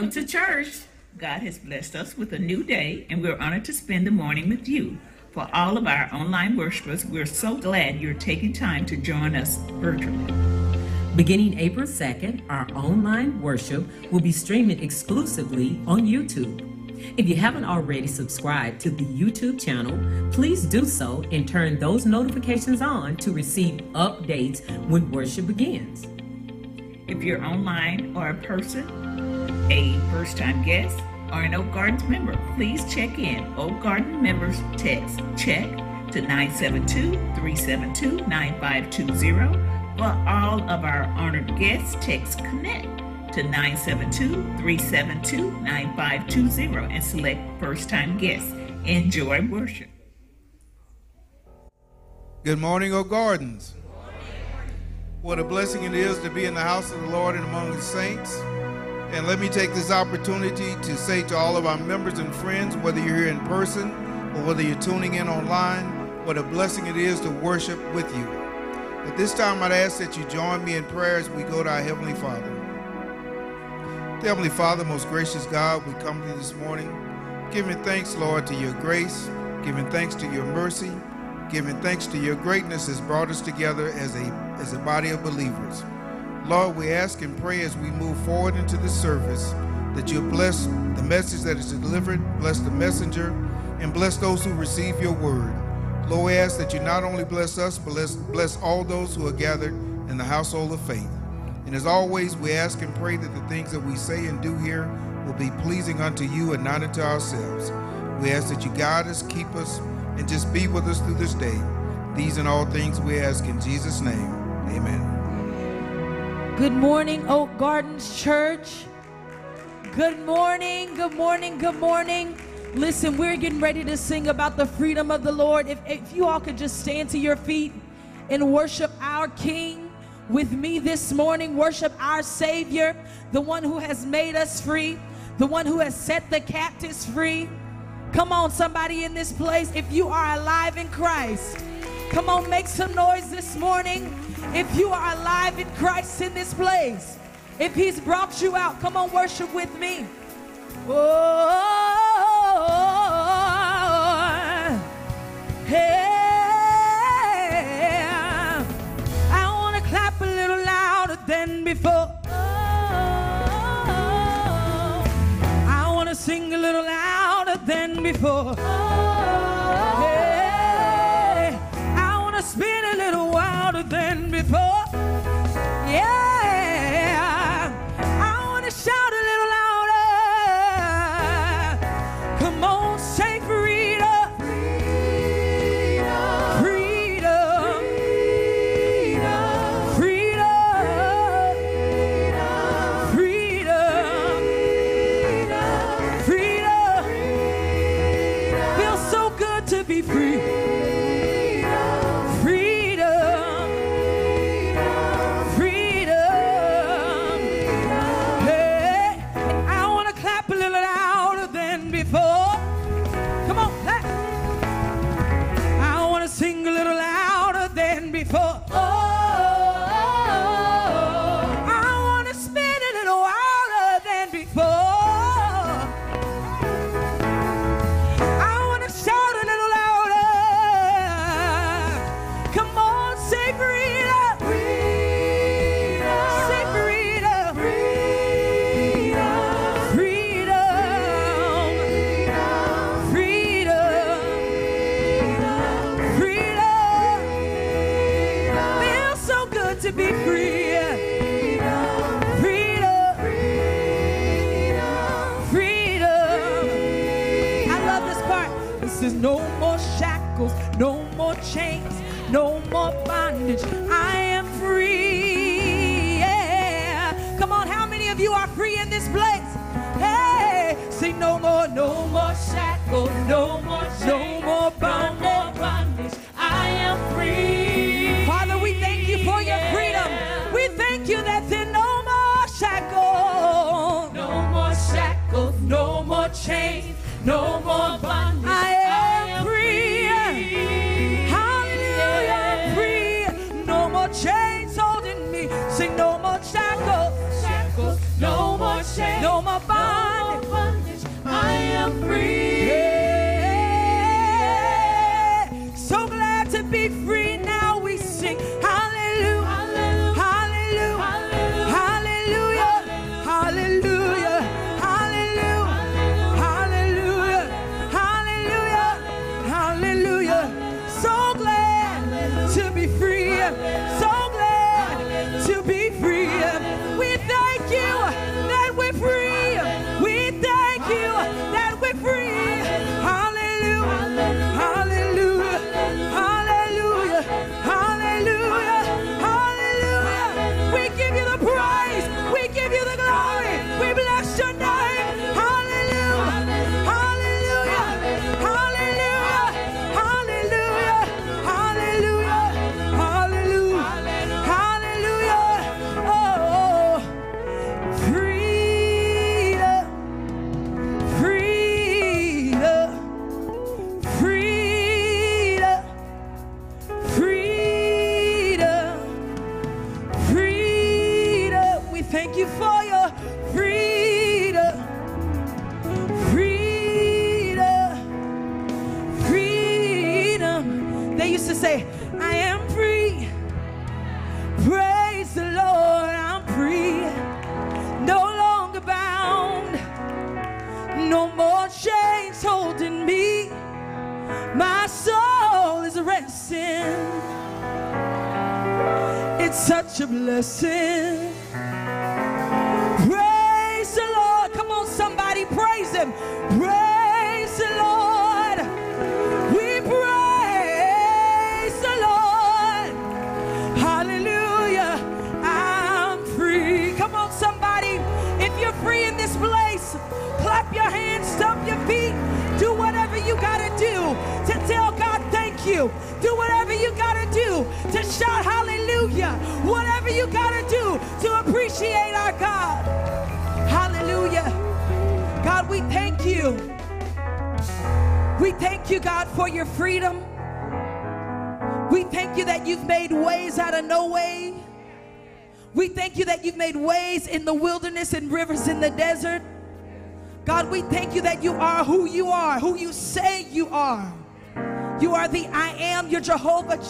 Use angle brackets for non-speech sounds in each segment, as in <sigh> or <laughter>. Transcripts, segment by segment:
Welcome to church. God has blessed us with a new day, and we're honored to spend the morning with you. For all of our online worshipers, we're so glad you're taking time to join us virtually. Beginning April 2nd, our online worship will be streaming exclusively on YouTube. If you haven't already subscribed to the YouTube channel, please do so and turn those notifications on to receive updates when worship begins. If you're online or a person, a first time guest, or an Oak Gardens member, please check in. Oak Garden members text check to 972 372 9520. For all of our honored guests, text connect to 972 372 9520 and select first time guests. Enjoy worship. Good morning, Oak Gardens. What a blessing it is to be in the house of the Lord and among the saints. And let me take this opportunity to say to all of our members and friends, whether you're here in person or whether you're tuning in online, what a blessing it is to worship with you. At this time, I'd ask that you join me in prayer as we go to our Heavenly Father. Heavenly Father, most gracious God, we come to you this morning giving thanks, Lord, to your grace, giving thanks to your mercy, giving thanks to your greatness has brought us together as a, as a body of believers. Lord, we ask and pray as we move forward into this service that you bless the message that is delivered, bless the messenger, and bless those who receive your word. Lord, we ask that you not only bless us, but bless, bless all those who are gathered in the household of faith. And as always, we ask and pray that the things that we say and do here will be pleasing unto you and not unto ourselves. We ask that you guide us, keep us, and just be with us through this day. These and all things we ask in Jesus' name. Amen. Good morning, Oak Gardens Church. Good morning, good morning, good morning. Listen, we're getting ready to sing about the freedom of the Lord. If, if you all could just stand to your feet and worship our King with me this morning, worship our Savior, the one who has made us free, the one who has set the captives free. Come on, somebody in this place, if you are alive in Christ, come on, make some noise this morning. If you are alive in Christ in this place, if He's brought you out, come on, worship with me. Oh, yeah. I want to clap a little louder than before. Oh, I want to sing a little louder than before. Spin a little wilder than before. Yeah, no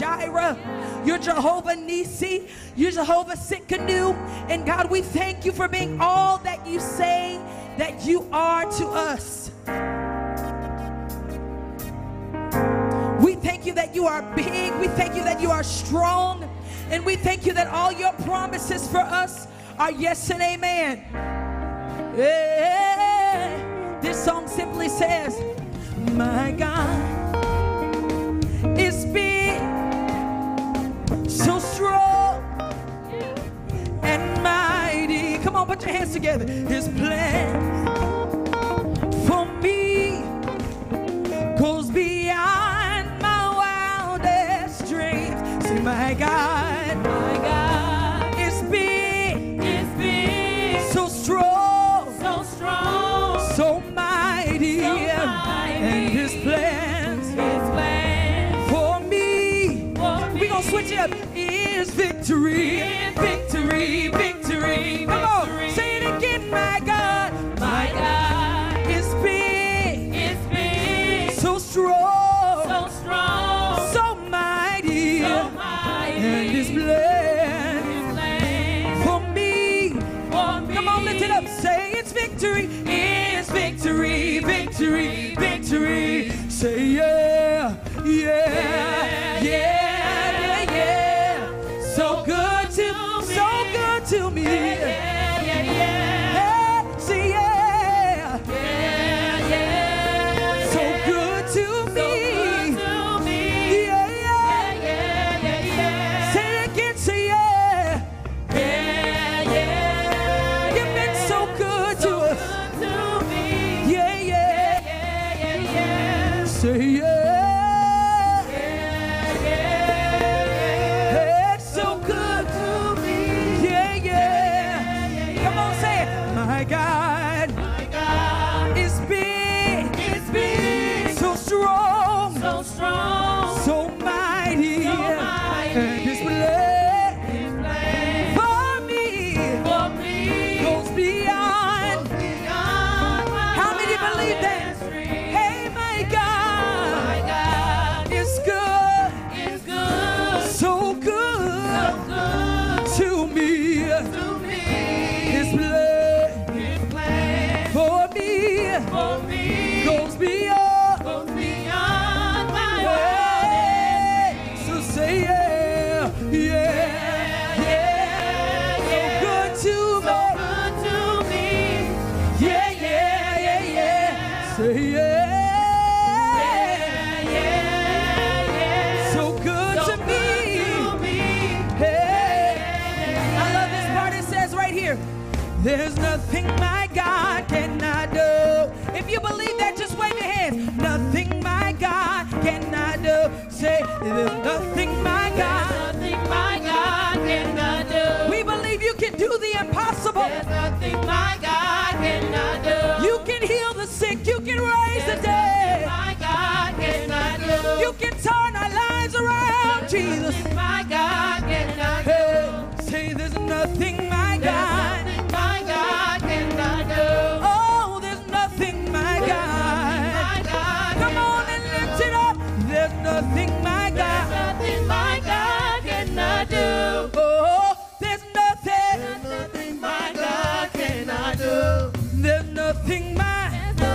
Jireh. You're Jehovah Nisi. You're Jehovah Tsidkenu. And God, we thank you for being all that you say that you are to us. We thank you that you are big. We thank you that you are strong. And we thank you that all your promises for us are yes and amen. This song simply says, My God is big. Put your hands together. His plans for me goes beyond my wildest dreams. See, my God, my God, is big, is big, so strong, so strong, so mighty, so mighty. and His plans, His plans for me. For me. We gonna switch it up. Is victory.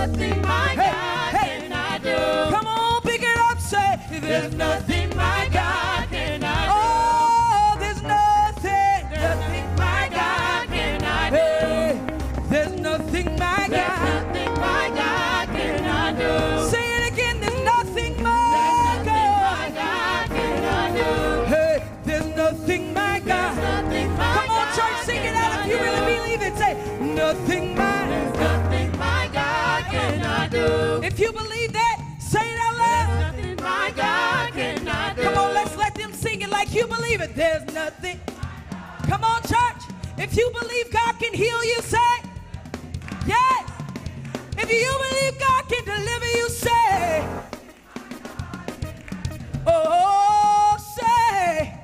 Nothing my Hey, God hey. cannot do. Come on, pick it up. Say there's There's nothing. Like you believe it. There's nothing. Come on, church. If you believe God can heal you, say, yes. If you believe God can deliver you, say, oh, say,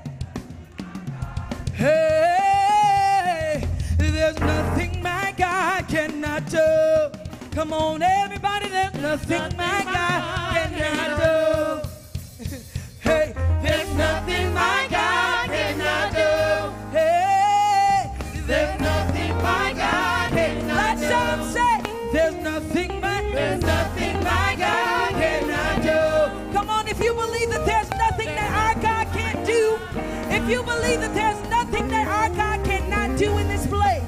hey, there's nothing my God cannot do. Come on, everybody, there's nothing my God cannot do. If you believe that there's nothing that our God cannot do in this place,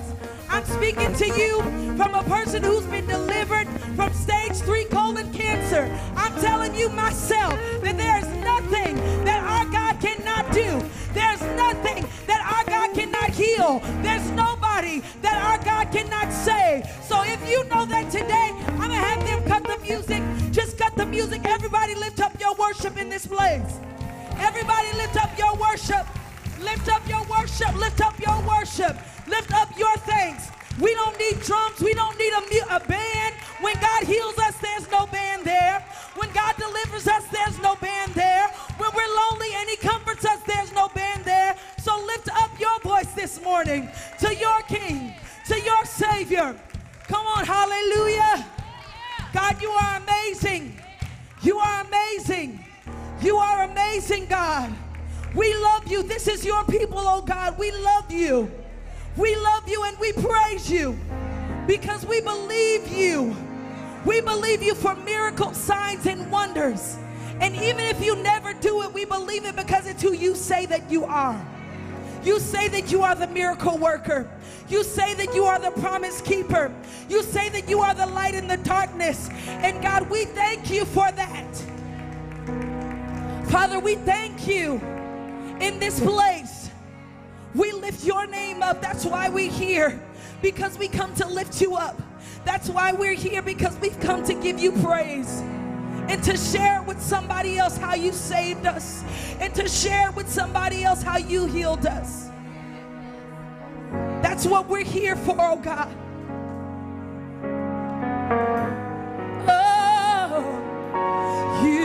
I'm speaking to you from a person who's been delivered from stage three colon cancer. I'm telling you myself that there's nothing that our God cannot do. There's nothing that our God cannot heal. There's nobody that our God cannot save. So if you know that today, I'm going to have them cut the music. Just cut the music. Everybody lift up your worship in this place. Everybody lift up your worship. Lift up your worship. Lift up your worship. Lift up your thanks. We don't need drums. We don't need a, a band. When God heals us, there's no band there. When God delivers us, there's no band there. When we're lonely and He comforts us, there's no band there. So lift up your voice this morning to your King, to your Savior. Come on, hallelujah. God, you are amazing. You are amazing. You are amazing, God. We love you. This is your people, oh God. We love you. We love you and we praise you because we believe you. We believe you for miracles, signs, and wonders. And even if you never do it, we believe it because it's who you say that you are. You say that you are the miracle worker. You say that you are the promise keeper. You say that you are the light in the darkness. And God, we thank you for that. Father, we thank you in this place. We lift your name up. That's why we're here, because we come to lift you up. That's why we're here, because we've come to give you praise and to share with somebody else how you saved us and to share with somebody else how you healed us. That's what we're here for, oh God. Oh, you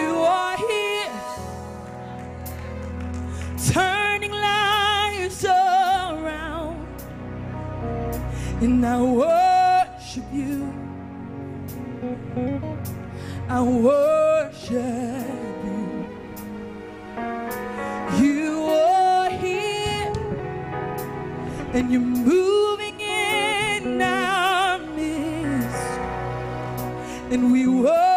turning lives around, and I worship you. I worship you. You are here and you're moving in our midst, and we worship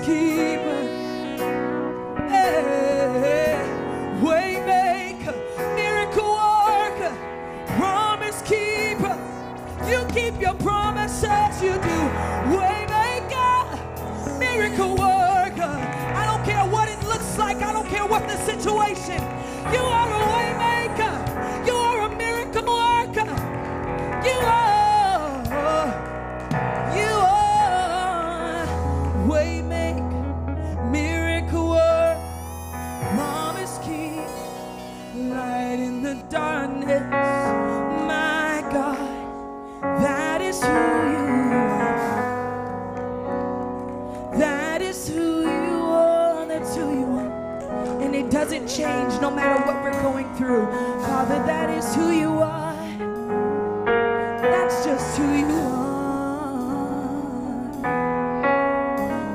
keep. Through, Father, that is who you are. That's just who you are.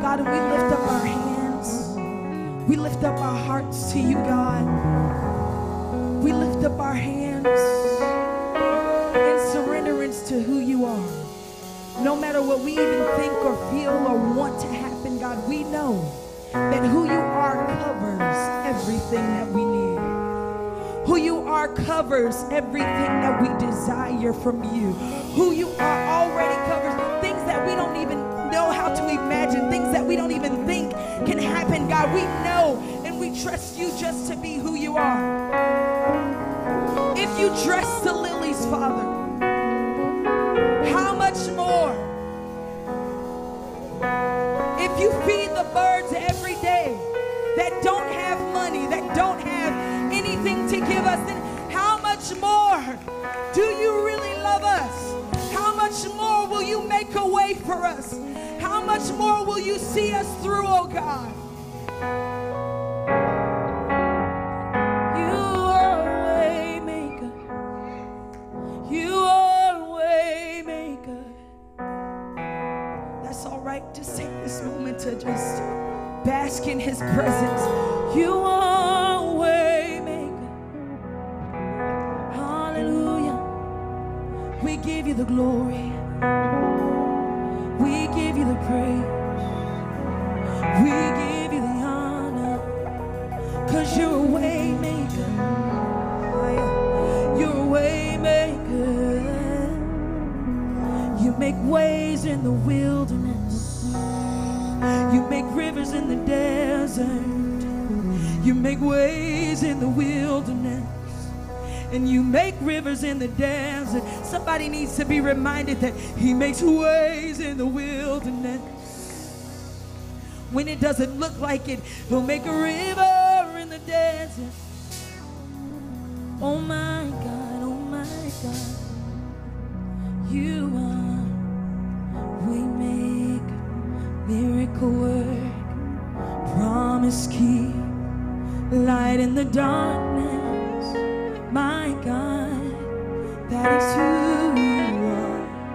God, we lift up our hands. We lift up our hearts to you, God. We lift up our hands in surrenderance to who you are. No matter what we even think or feel or want to happen, God, we know that who you are covers everything that we covers everything that we desire from you. Who you are already covers things that we don't even know how to imagine, things that we don't even think can happen, God. We know and we trust you just to be who you are. If you dress the lilies, Father, how much more? If you feed the birds every day that don't have money, that don't have anything to give us, then much more do you really love us? How much more will you make a way for us? How much more will you see us through, oh God? You are a way. You are a way. That's all right. Just take this moment to just bask in his presence. You glory. We give you the praise. We give you the honor. Cause you're a way maker. You're a way maker. You make ways in the wilderness. You make rivers in the desert. You make ways in the wilderness. And you make rivers in the desert. Somebody needs to be reminded that He makes ways in the wilderness. When it doesn't look like it, He'll make a river in the desert. Oh my God, oh my God. You are we make miracle work, promise keep, light in the darkness. My God, that is who you are.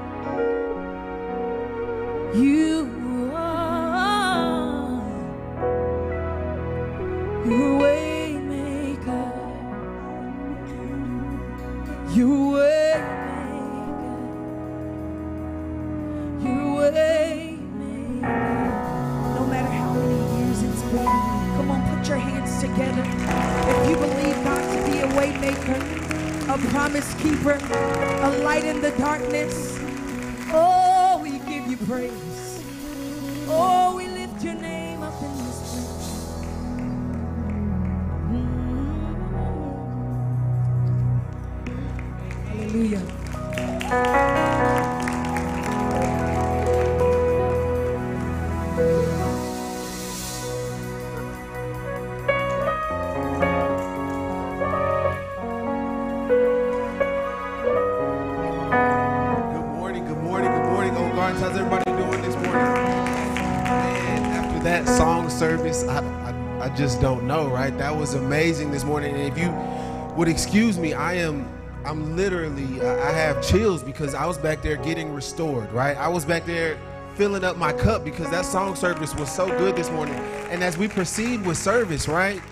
You are your way maker. Your way maker. Your way maker. No matter how many years it's been, come on, put your hands together. A promise keeper, a light in the darkness, oh, we give you praise. Oh, Was amazing this morning. And if you would excuse me, I am, I'm literally, uh, I have chills because I was back there getting restored, right? I was back there filling up my cup because that song service was so good this morning. And as we proceed with service, right?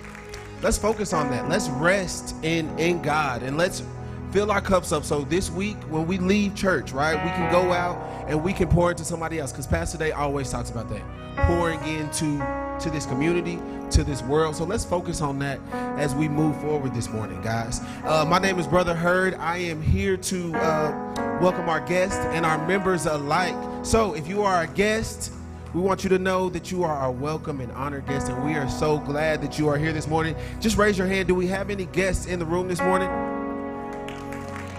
Let's focus on that. Let's rest in in God and let's fill our cups up so this week when we leave church, right, we can go out and we can pour into somebody else. Because Pastor Day always talks about that. Pouring into to this community, to this world. So let's focus on that as we move forward this morning, guys. Uh, my name is Brother Hurd. I am here to uh, welcome our guests and our members alike. So if you are a guest, we want you to know that you are our welcome and honored guest, and we are so glad that you are here this morning. Just raise your hand. Do we have any guests in the room this morning?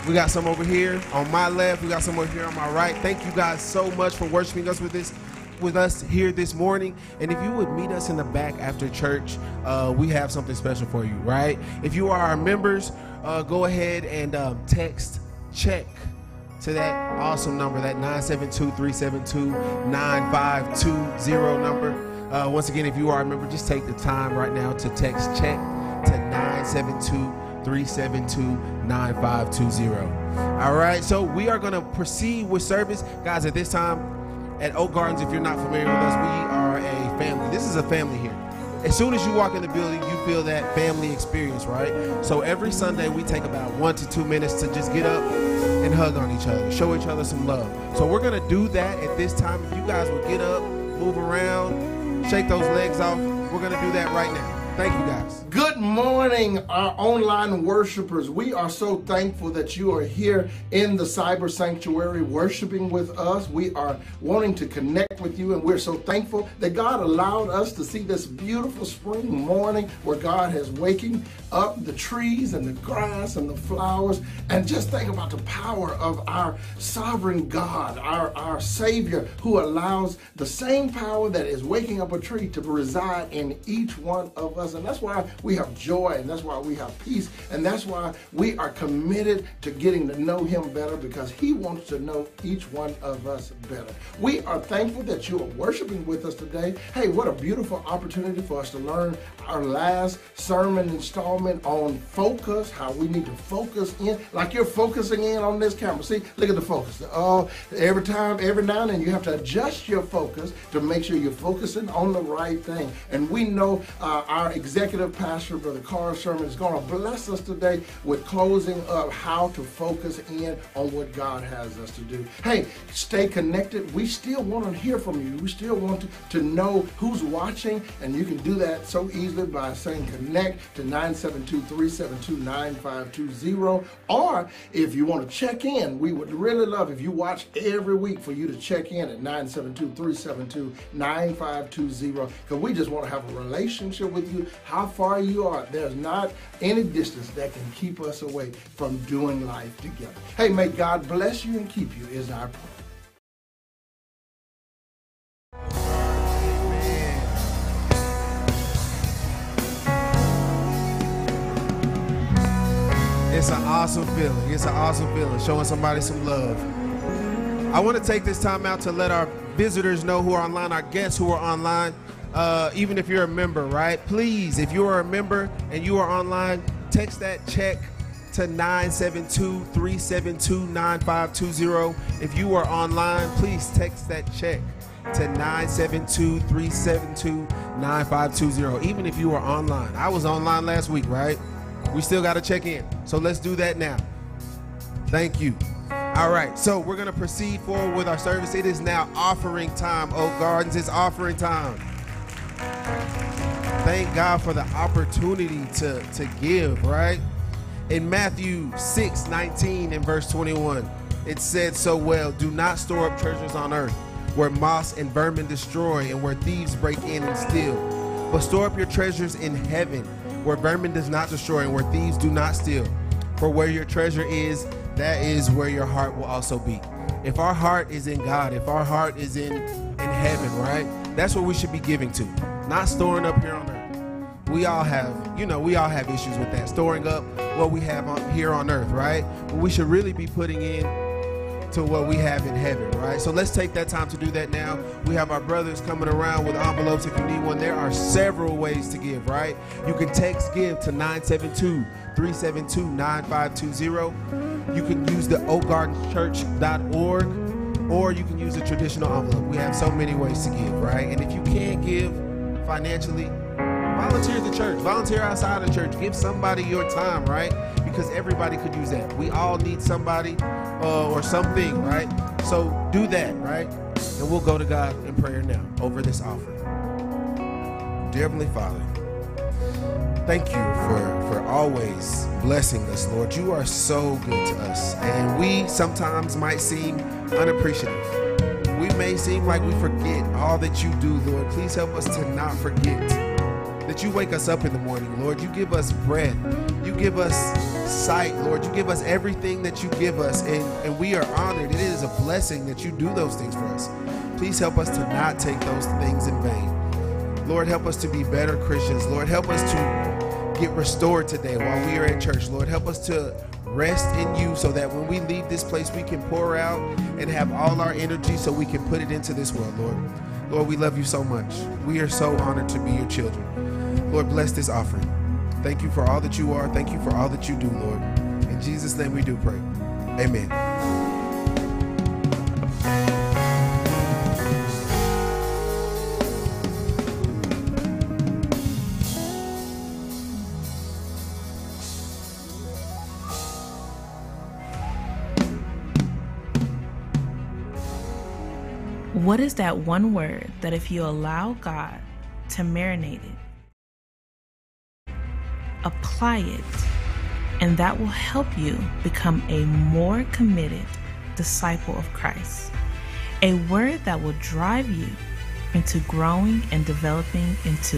We got some over here on my left. We got some over here on my right. Thank you guys so much for worshiping us with this, with us here this morning. And if you would meet us in the back after church, uh, we have something special for you, right? If you are our members, uh, go ahead and um, text check to that awesome number, that 972-372-9520 number. Uh, once again, if you are a member, just take the time right now to text check to 972-372-9520. All right, so we are going to proceed with service. Guys, at this time, at Oak Gardens, if you're not familiar with us, we are a family. This is a family here. As soon as you walk in the building, you feel that family experience, right? So every Sunday, we take about one to two minutes to just get up and hug on each other, show each other some love. So we're gonna do that at this time. If you guys would get up, move around, shake those legs off, we're gonna do that right now. Thank you guys. Good morning, our online worshipers. We are so thankful that you are here in the cyber sanctuary worshiping with us. We are wanting to connect with you, and we're so thankful that God allowed us to see this beautiful spring morning where God has waking up the trees and the grass and the flowers. And just think about the power of our sovereign God, our, our Savior, who allows the same power that is waking up a tree to reside in each one of us. And that's why we have joy and that's why we have peace. And that's why we are committed to getting to know Him better because He wants to know each one of us better. We are thankful that you are worshiping with us today. Hey, what a beautiful opportunity for us to learn our last sermon installment on focus, how we need to focus in, like you're focusing in on this camera. See, look at the focus. Oh, every time, every now and then, you have to adjust your focus to make sure you're focusing on the right thing. And we know uh, our executive pastor, Brother Carl Sherman, is going to bless us today with closing up how to focus in on what God has us to do. Hey, stay connected. We still want to hear from you. We still want to, to know who's watching, and you can do that so easily by saying connect to 972-372-9520. Or if you want to check in, we would really love if you watch every week for you to check in at 972-372-9520 because we just want to have a relationship with you. How far you are, there's not any distance that can keep us away from doing life together. Hey, may God bless you and keep you is our prayer. It's an awesome feeling. It's an awesome feeling. Showing somebody some love. I want to take this time out to let our visitors know who are online, our guests who are online, uh, even if you're a member, right? Please, if you are a member and you are online, text that check to 972 372 9520. If you are online, please text that check to 972 372 9520. Even if you are online. I was online last week, right? We still got to check in. So let's do that now. Thank you. All right, so we're going to proceed forward with our service. It is now offering time. Oak Gardens, it's offering time. Thank God for the opportunity to, to give, right? In Matthew 6 19 and verse 21, it said so well Do not store up treasures on earth where moss and vermin destroy and where thieves break in and steal, but store up your treasures in heaven where vermin does not destroy and where thieves do not steal. For where your treasure is, that is where your heart will also be. If our heart is in God, if our heart is in in heaven, right? That's what we should be giving to, not storing up here on earth. We all have, you know, we all have issues with that, storing up what we have on, here on earth, right? But we should really be putting in to what we have in heaven, right? So let's take that time to do that now. We have our brothers coming around with envelopes if you need one. There are several ways to give, right? You can text give to 972 372 9520. You can use the oakgardenchurch.org or you can use a traditional envelope. We have so many ways to give, right? And if you can't give financially, volunteer at the church, volunteer outside the church, give somebody your time, right? Because everybody could use that. We all need somebody uh, or something, right? So do that, right? And we'll go to God in prayer now over this offering. Dear Heavenly Father, thank you for, for always blessing us, Lord. You are so good to us. And we sometimes might seem unappreciative. We may seem like we forget all that you do, Lord. Please help us to not forget that you wake us up in the morning, Lord. You give us breath. You give us sight, Lord. You give us everything that you give us, and, and we are honored. It is a blessing that you do those things for us. Please help us to not take those things in vain. Lord, help us to be better Christians. Lord, help us to get restored today while we are at church. Lord, help us to rest in you so that when we leave this place, we can pour out and have all our energy so we can put it into this world, Lord. Lord, we love you so much. We are so honored to be your children. Lord, bless this offering. Thank you for all that you are. Thank you for all that you do, Lord. In Jesus' name we do pray. Amen. What is that one word that if you allow God to marinate it apply it, and that will help you become a more committed disciple of Christ. A word that will drive you into growing and developing into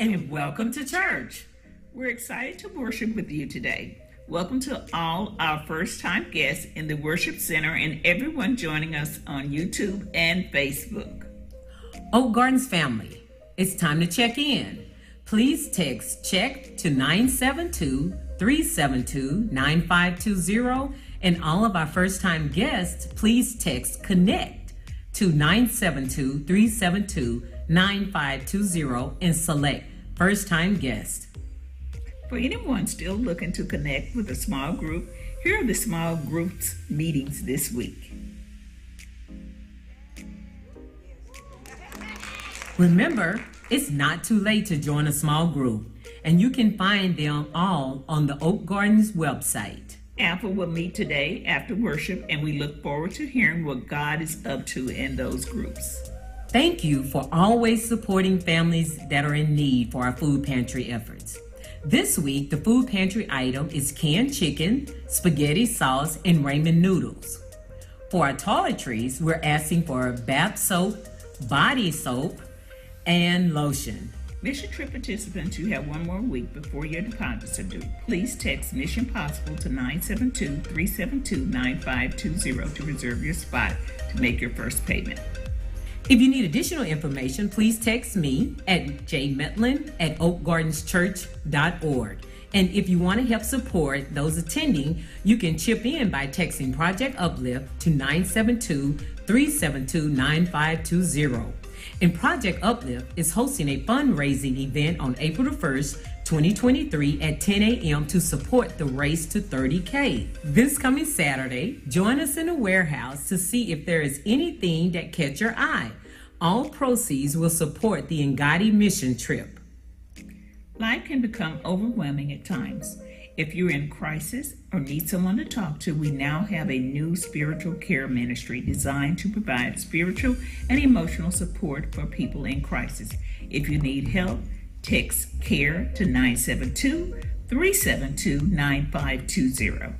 and welcome to church. We're excited to worship with you today. Welcome to all our first time guests in the Worship Center and everyone joining us on YouTube and Facebook. Oak Gardens family, it's time to check in. Please text check to 972 372 9520 and all of our first time guests, please text connect to 972 372 9520 and select first time guest. For anyone still looking to connect with a small group, here are the small groups meetings this week. Remember, it's not too late to join a small group, and you can find them all on the Oak Gardens website. Alpha will meet today after worship, and we look forward to hearing what God is up to in those groups. Thank you for always supporting families that are in need for our food pantry efforts. This week, the food pantry item is canned chicken, spaghetti sauce, and ramen noodles. For our toiletries, we're asking for bath soap, body soap, and lotion. Mission Trip participants, you have one more week before your deposits are due. Please text Mission Possible to 972 372 9520 to reserve your spot to make your first payment. If you need additional information, please text me at jmetlin at oakgardenschurch.org. And if you want to help support those attending, you can chip in by texting Project Uplift to 972 372 9520. And Project Uplift is hosting a fundraising event on April the 1st, 2023 at 10 a.m. to support the race to 30K. This coming Saturday, join us in the warehouse to see if there is anything that catch your eye. All proceeds will support the Ngati mission trip. Life can become overwhelming at times. If you're in crisis or need someone to talk to, we now have a new spiritual care ministry designed to provide spiritual and emotional support for people in crisis. If you need help, text CARE to 972 372 9520.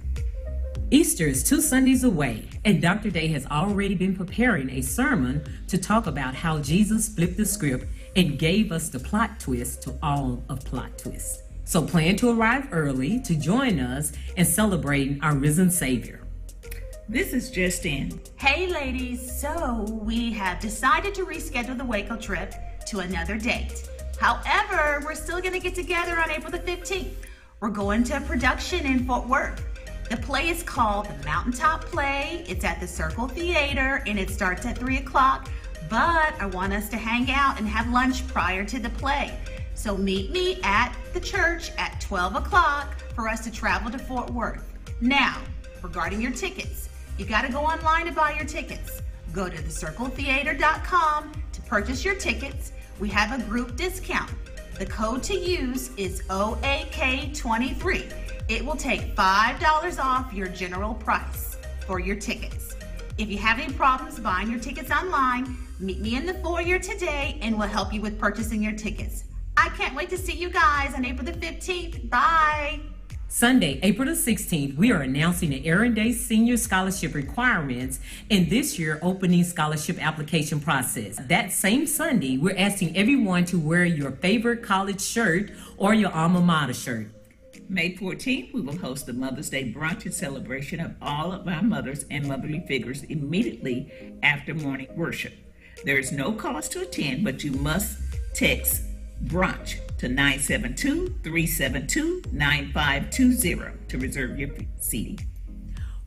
Easter is two Sundays away, and Dr. Day has already been preparing a sermon to talk about how Jesus flipped the script and gave us the plot twist to all of plot twists. So plan to arrive early to join us in celebrating our risen Savior. This is just in. Hey, ladies. So we have decided to reschedule the Waco trip to another date. However, we're still going to get together on April the 15th. We're going to a production in Fort Worth. The play is called The Mountaintop Play. It's at the Circle Theater and it starts at 3 o'clock. But I want us to hang out and have lunch prior to the play. So meet me at the church at 12 o'clock for us to travel to Fort Worth. Now, regarding your tickets, you got to go online to buy your tickets. Go to thecircletheater.com to purchase your tickets. We have a group discount. The code to use is OAK23. It will take $5 off your general price for your tickets. If you have any problems buying your tickets online, meet me in the foyer today and we'll help you with purchasing your tickets. I can't wait to see you guys on April the 15th. Bye. Sunday, April the 16th, we are announcing the Aaron Day Senior Scholarship requirements in this year opening scholarship application process. That same Sunday, we're asking everyone to wear your favorite college shirt or your alma mater shirt. May 14th, we will host the Mother's Day brunch in celebration of all of our mothers and motherly figures immediately after morning worship. There is no cost to attend, but you must text brunch to 972 372 9520 to reserve your seating.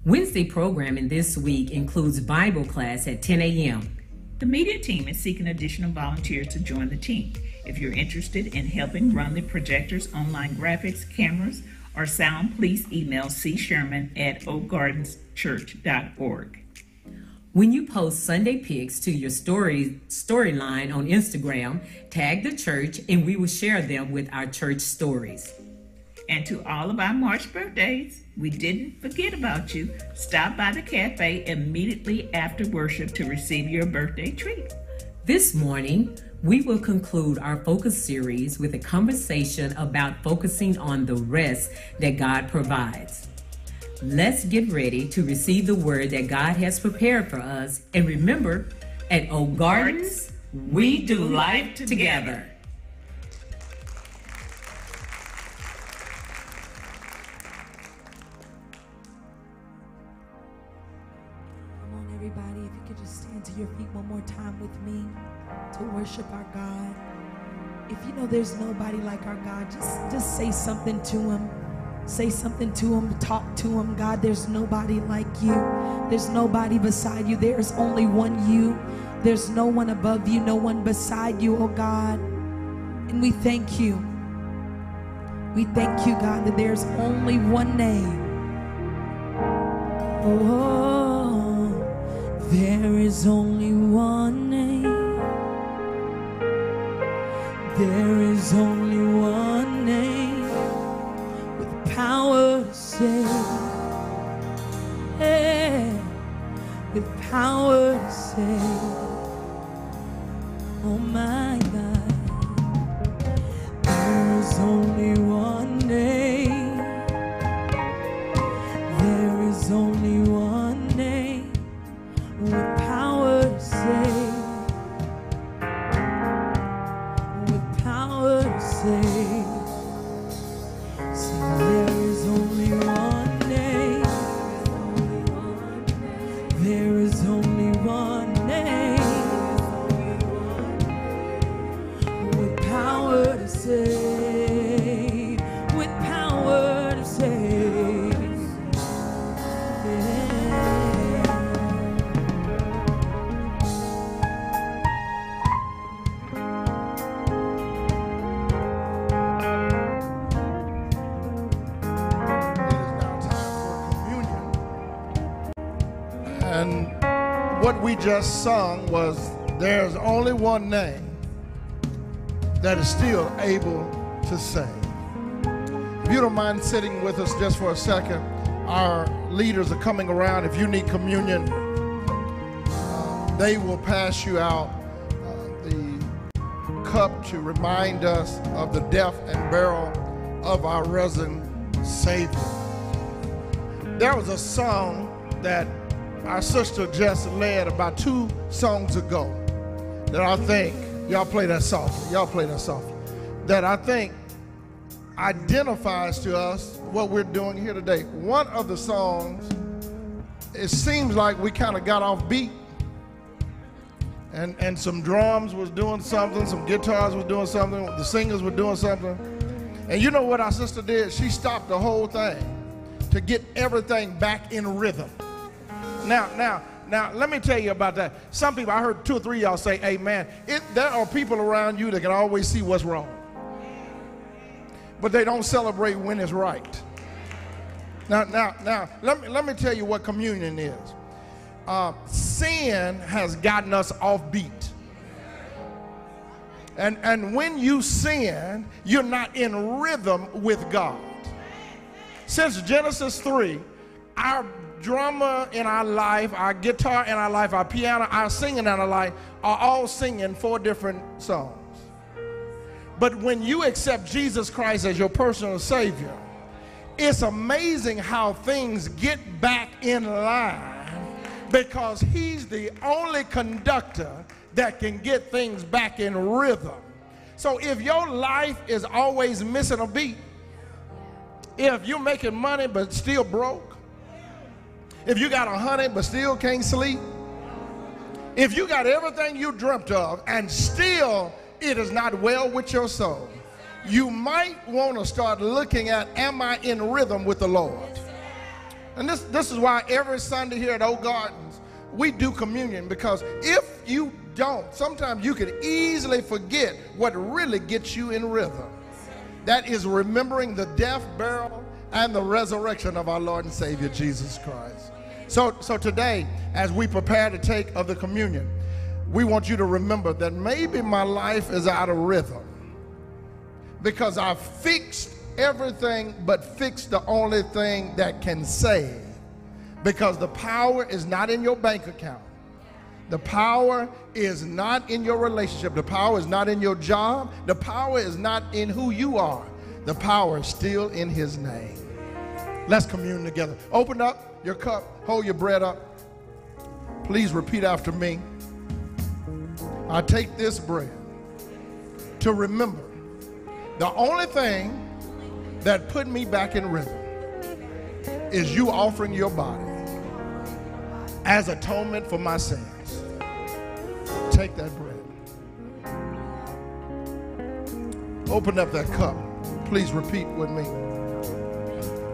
Wednesday programming this week includes Bible class at 10 a.m. The media team is seeking additional volunteers to join the team. If you're interested in helping run the projectors, online graphics, cameras, or sound, please email C. Sherman at oakgardenschurch.org. When you post Sunday pics to your story storyline on Instagram, tag the church and we will share them with our church stories. And to all of our March birthdays, we didn't forget about you. Stop by the cafe immediately after worship to receive your birthday treat. This morning, we will conclude our focus series with a conversation about focusing on the rest that God provides. Let's get ready to receive the word that God has prepared for us. And remember, at Oak Gardens, we do life together. Come on, everybody, if you could just stand to your feet one more time with me to worship our God. If you know there's nobody like our God, just, just say something to him. Say something to him, talk to him. God, there's nobody like you. There's nobody beside you. There's only one you. There's no one above you, no one beside you, oh God. And we thank you. We thank you, God, that there's only one name. Oh, there is only one name. There is only one power to save. Yeah, with power to save. Oh my God. There is only one name. There is only we just sung was there's only one name that is still able to save. If you don't mind sitting with us just for a second, our leaders are coming around. If you need communion, they will pass you out uh, the cup to remind us of the death and burial of our risen Savior. There was a song that our sister just led about two songs ago that I think, y'all play that softly, y'all play that softly, that I think identifies to us what we're doing here today. One of the songs, it seems like we kind of got off beat and and some drums was doing something, some guitars was doing something, the singers were doing something. And you know what our sister did? She stopped the whole thing to get everything back in rhythm. Now, now, now, let me tell you about that. Some people, I heard two or three y'all say, Amen. It, there are people around you that can always see what's wrong, but they don't celebrate when it's right. Now, now, now, let me let me tell you what communion is. Uh, sin has gotten us off beat. And, and when you sin, you're not in rhythm with God. Since Genesis 3, our drummer in our life, our guitar in our life, our piano, our singing in our life are all singing four different songs. But when you accept Jesus Christ as your personal Savior, it's amazing how things get back in line because He's the only conductor that can get things back in rhythm. So if your life is always missing a beat, if you're making money but still broke, if you got a honey but still can't sleep, if you got everything you dreamt of and still it is not well with your soul, you might want to start looking at am I in rhythm with the Lord? And this, this is why every Sunday here at Oak Gardens, we do communion because if you don't, sometimes you can easily forget what really gets you in rhythm. That is remembering the death, burial, and the resurrection of our Lord and Savior Jesus Christ. So, so today, as we prepare to take of the communion, we want you to remember that maybe my life is out of rhythm because I've fixed everything but fixed the only thing that can save. Because the power is not in your bank account. The power is not in your relationship. The power is not in your job. The power is not in who you are. The power is still in his name. Let's commune together. Open up your cup, hold your bread up. Please repeat after me. I take this bread to remember the only thing that put me back in rhythm is you offering your body as atonement for my sins. Take that bread. Open up that cup. Please repeat with me.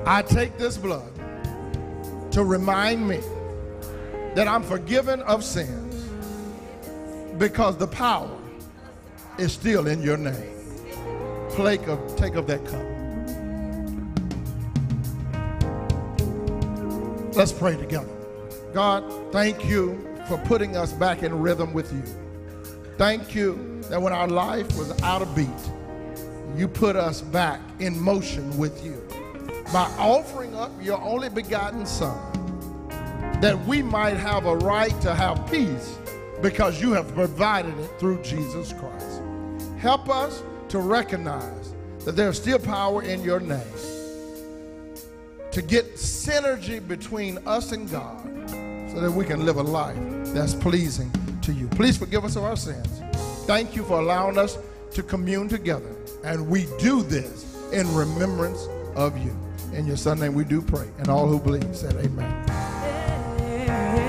I take this blood to remind me that I'm forgiven of sins because the power is still in your name. Take of, take of that cup. Let's pray together. God, thank you for putting us back in rhythm with you. Thank you that when our life was out of beat, you put us back in motion with you by offering up your only begotten Son, that we might have a right to have peace because you have provided it through Jesus Christ. Help us to recognize that there's still power in your name to get synergy between us and God so that we can live a life that's pleasing to you. Please forgive us of our sins. Thank you for allowing us to commune together. And we do this in remembrance of you. In your son's name we do pray. And all who believe said amen.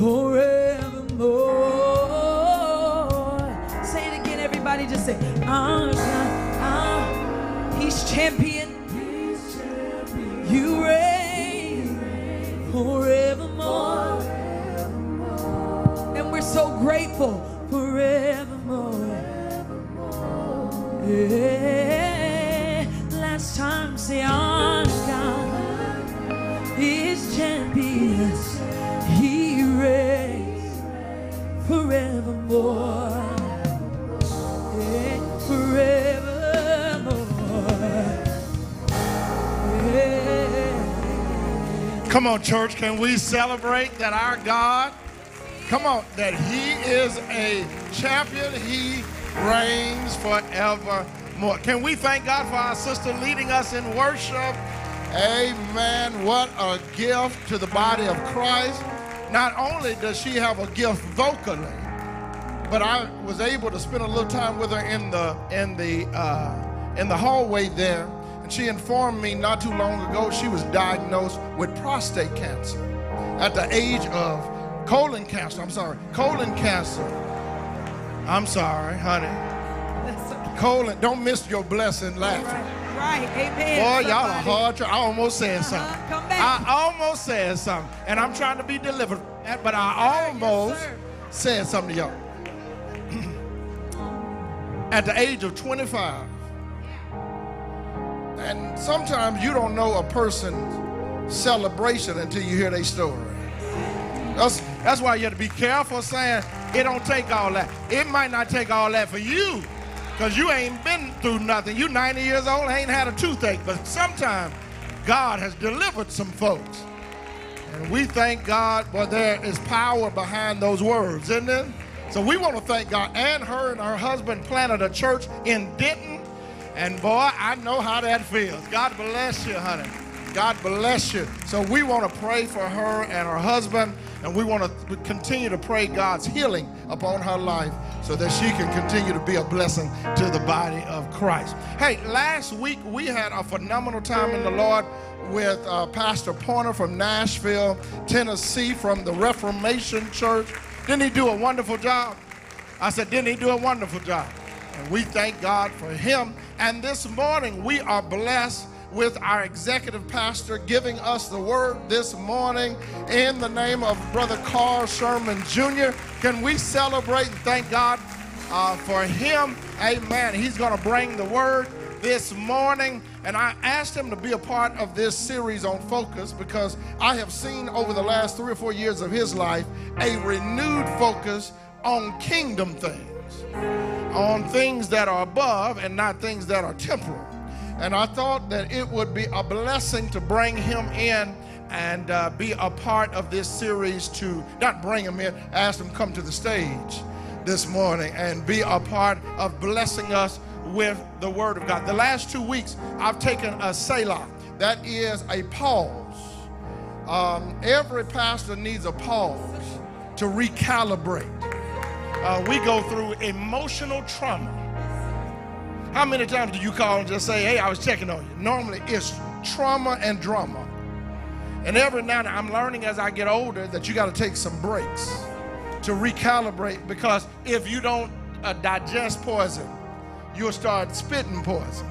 Forevermore. Say it again, everybody. Just say, our God, our, He's champion. Come on, church, can we celebrate that our God, come on, that He is a champion, He reigns forevermore. Can we thank God for our sister leading us in worship? Amen. What a gift to the body of Christ. Not only does she have a gift vocally, but I was able to spend a little time with her in the in the uh, in the hallway there, she informed me not too long ago she was diagnosed with prostate cancer at the age of colon cancer. I'm sorry, colon cancer. I'm sorry, honey. Colon. Don't miss your blessing laughing. Right, amen. Boy, y'all are hard. I almost said uh-huh, something. come back. I almost said something, and I'm trying to be delivered, but I almost sir. said something to y'all. <clears throat> At the age of 25, and sometimes you don't know a person's celebration until you hear their story. That's, that's why you have to be careful saying it don't take all that. It might not take all that for you because you ain't been through nothing. You 90 years old, ain't had a toothache. But sometimes God has delivered some folks. And we thank God, but there is power behind those words, isn't there? So we want to thank God. And her and her husband planted a church in Denton. And boy, I know how that feels. God bless you, honey. God bless you. So we want to pray for her and her husband, and we want to continue to pray God's healing upon her life so that she can continue to be a blessing to the body of Christ. Hey, last week we had a phenomenal time in the Lord with uh, Pastor Pointer from Nashville, Tennessee, from the Reformation Church. Didn't he do a wonderful job? I said, didn't he do a wonderful job? And we thank God for him. And this morning we are blessed with our executive pastor giving us the word this morning in the name of Brother Carl Sherman Jr. Can we celebrate and thank God uh, for him? Amen. He's going to bring the word this morning. And I asked him to be a part of this series on focus because I have seen over the last three or four years of his life a renewed focus on kingdom things, on things that are above and not things that are temporal. And I thought that it would be a blessing to bring him in and uh, be a part of this series to not bring him in, ask him to come to the stage this morning and be a part of blessing us with the Word of God. The last two weeks, I've taken a Selah. That is a pause. Um, every pastor needs a pause to recalibrate. Uh, we go through emotional trauma. How many times do you call and just say, hey, I was checking on you? Normally it's trauma and drama. And every now and then I'm learning as I get older that you got to take some breaks to recalibrate because if you don't uh, digest poison, you'll start spitting poison.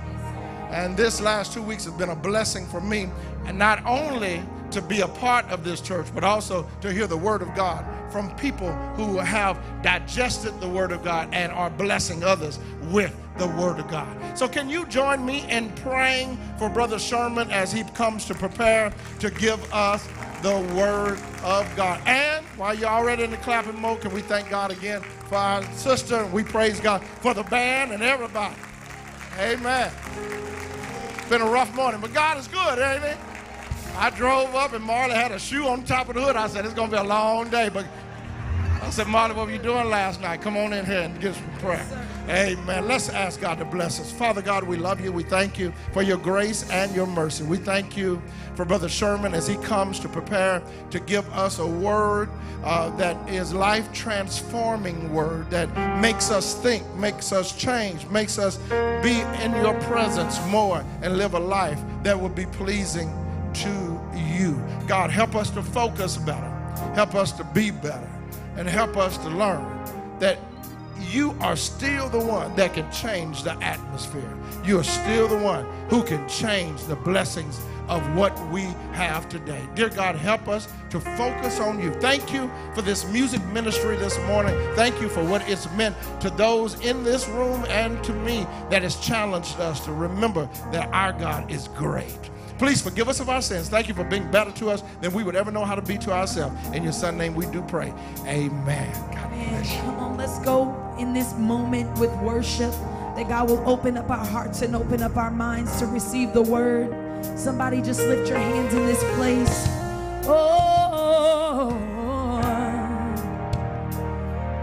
And this last two weeks has been a blessing for me, and not only to be a part of this church, but also to hear the word of God from people who have digested the word of God and are blessing others with the word of God. So, can you join me in praying for Brother Sherman as he comes to prepare to give us the word of God? And while you're already in the clapping mode, can we thank God again for our sister? We praise God for the band and everybody. Amen. It's been a rough morning, but God is good, it? I drove up and Marley had a shoe on top of the hood. I said, it's going to be a long day. But I said, Marley, what were you doing last night? Come on in here and give some prayer. Amen. Let's ask God to bless us. Father God, we love you. We thank you for your grace and your mercy. We thank you for Brother Sherman as he comes to prepare to give us a word uh, that is life transforming word that makes us think, makes us change, makes us be in your presence more and live a life that will be pleasing to you. God, help us to focus better. Help us to be better. And help us to learn that you are still the one that can change the atmosphere. You are still the one who can change the blessings of what we have today. Dear God, help us to focus on you. Thank you for this music ministry this morning. Thank you for what it's meant to those in this room and to me that has challenged us to remember that our God is great. Please forgive us of our sins. Thank you for being better to us than we would ever know how to be to ourselves. In your son's name we do pray. Amen. God bless you. Come on, let's go in this moment with worship. That God will open up our hearts and open up our minds to receive the word. Somebody just lift your hands in this place. Oh,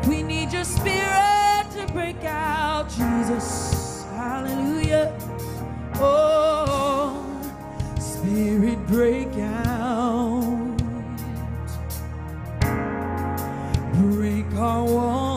we need your spirit to break out, Jesus. Hallelujah. Oh, spirit break out. Break our walls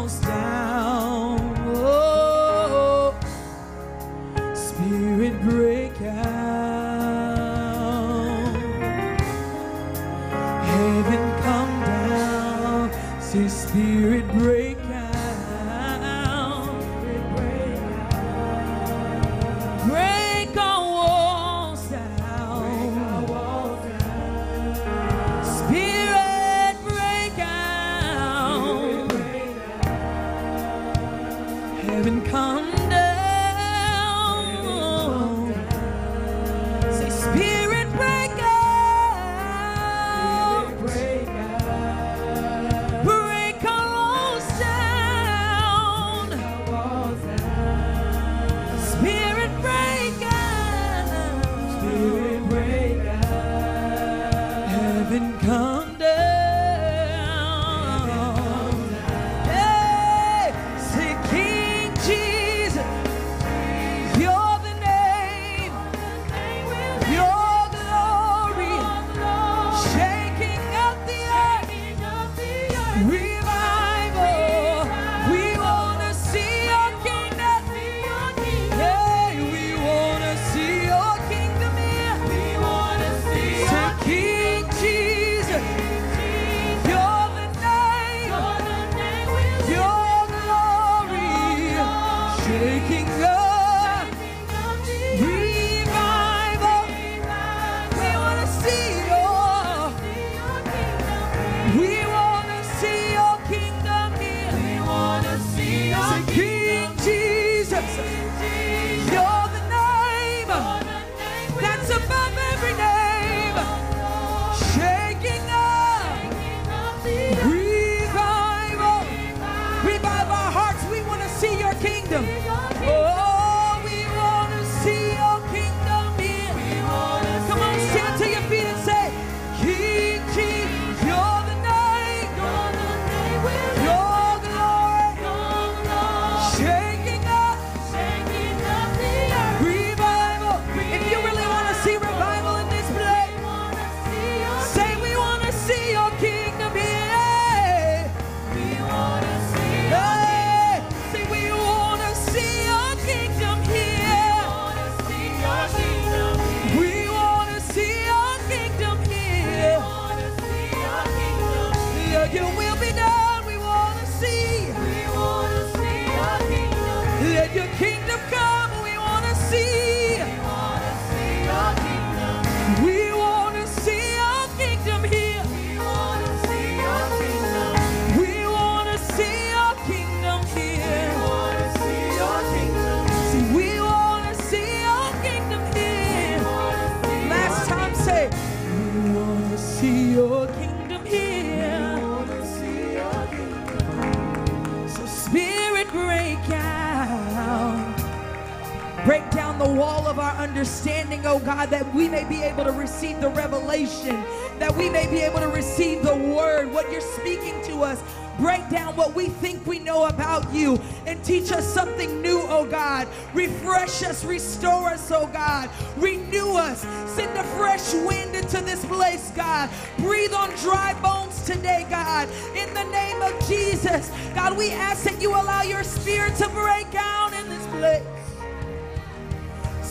understanding, oh God, that we may be able to receive the revelation, that we may be able to receive the word, what you're speaking to us. Break down what we think we know about you and teach us something new, oh God. Refresh us, restore us, oh God. Renew us. Send a fresh wind into this place, God. Breathe on dry bones today, God. In the name of Jesus, God, we ask that you allow your spirit to break out in this place.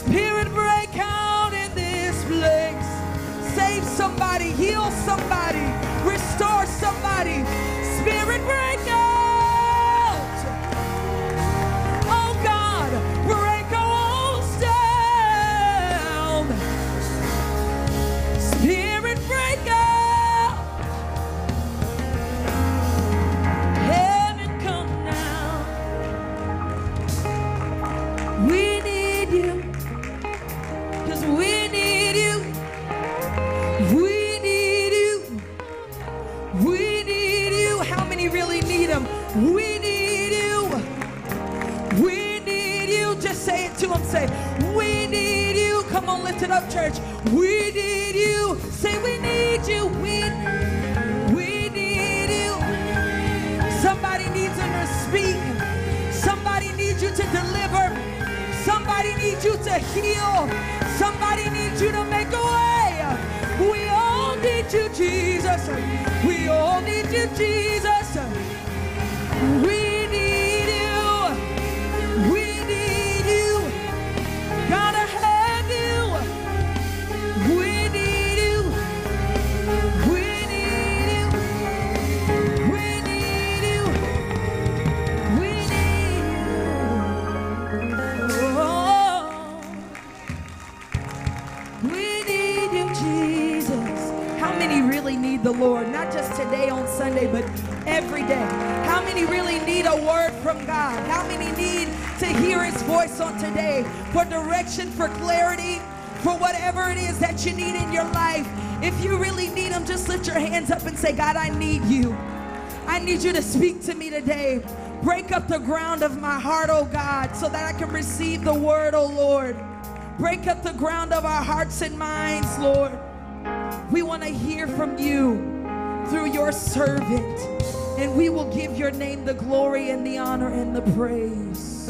Spirit, break out in this place. Save somebody, heal somebody, restore somebody. Spirit break out. Lift it up, church. We need you. Say, we need you. We, we need you. Somebody needs him to speak. Somebody needs you to deliver. Somebody needs you to heal. Somebody needs you to make a way. We all need you, Jesus. We all need you, Jesus. God? How many need to hear his voice on today for direction, for clarity, for whatever it is that you need in your life? If you really need him, just lift your hands up and say, God, I need you. I need you to speak to me today. Break up the ground of my heart, oh God, so that I can receive the word, oh Lord. Break up the ground of our hearts and minds, Lord. We want to hear from you through your servant, and we will give your name the glory and the honor and the praise.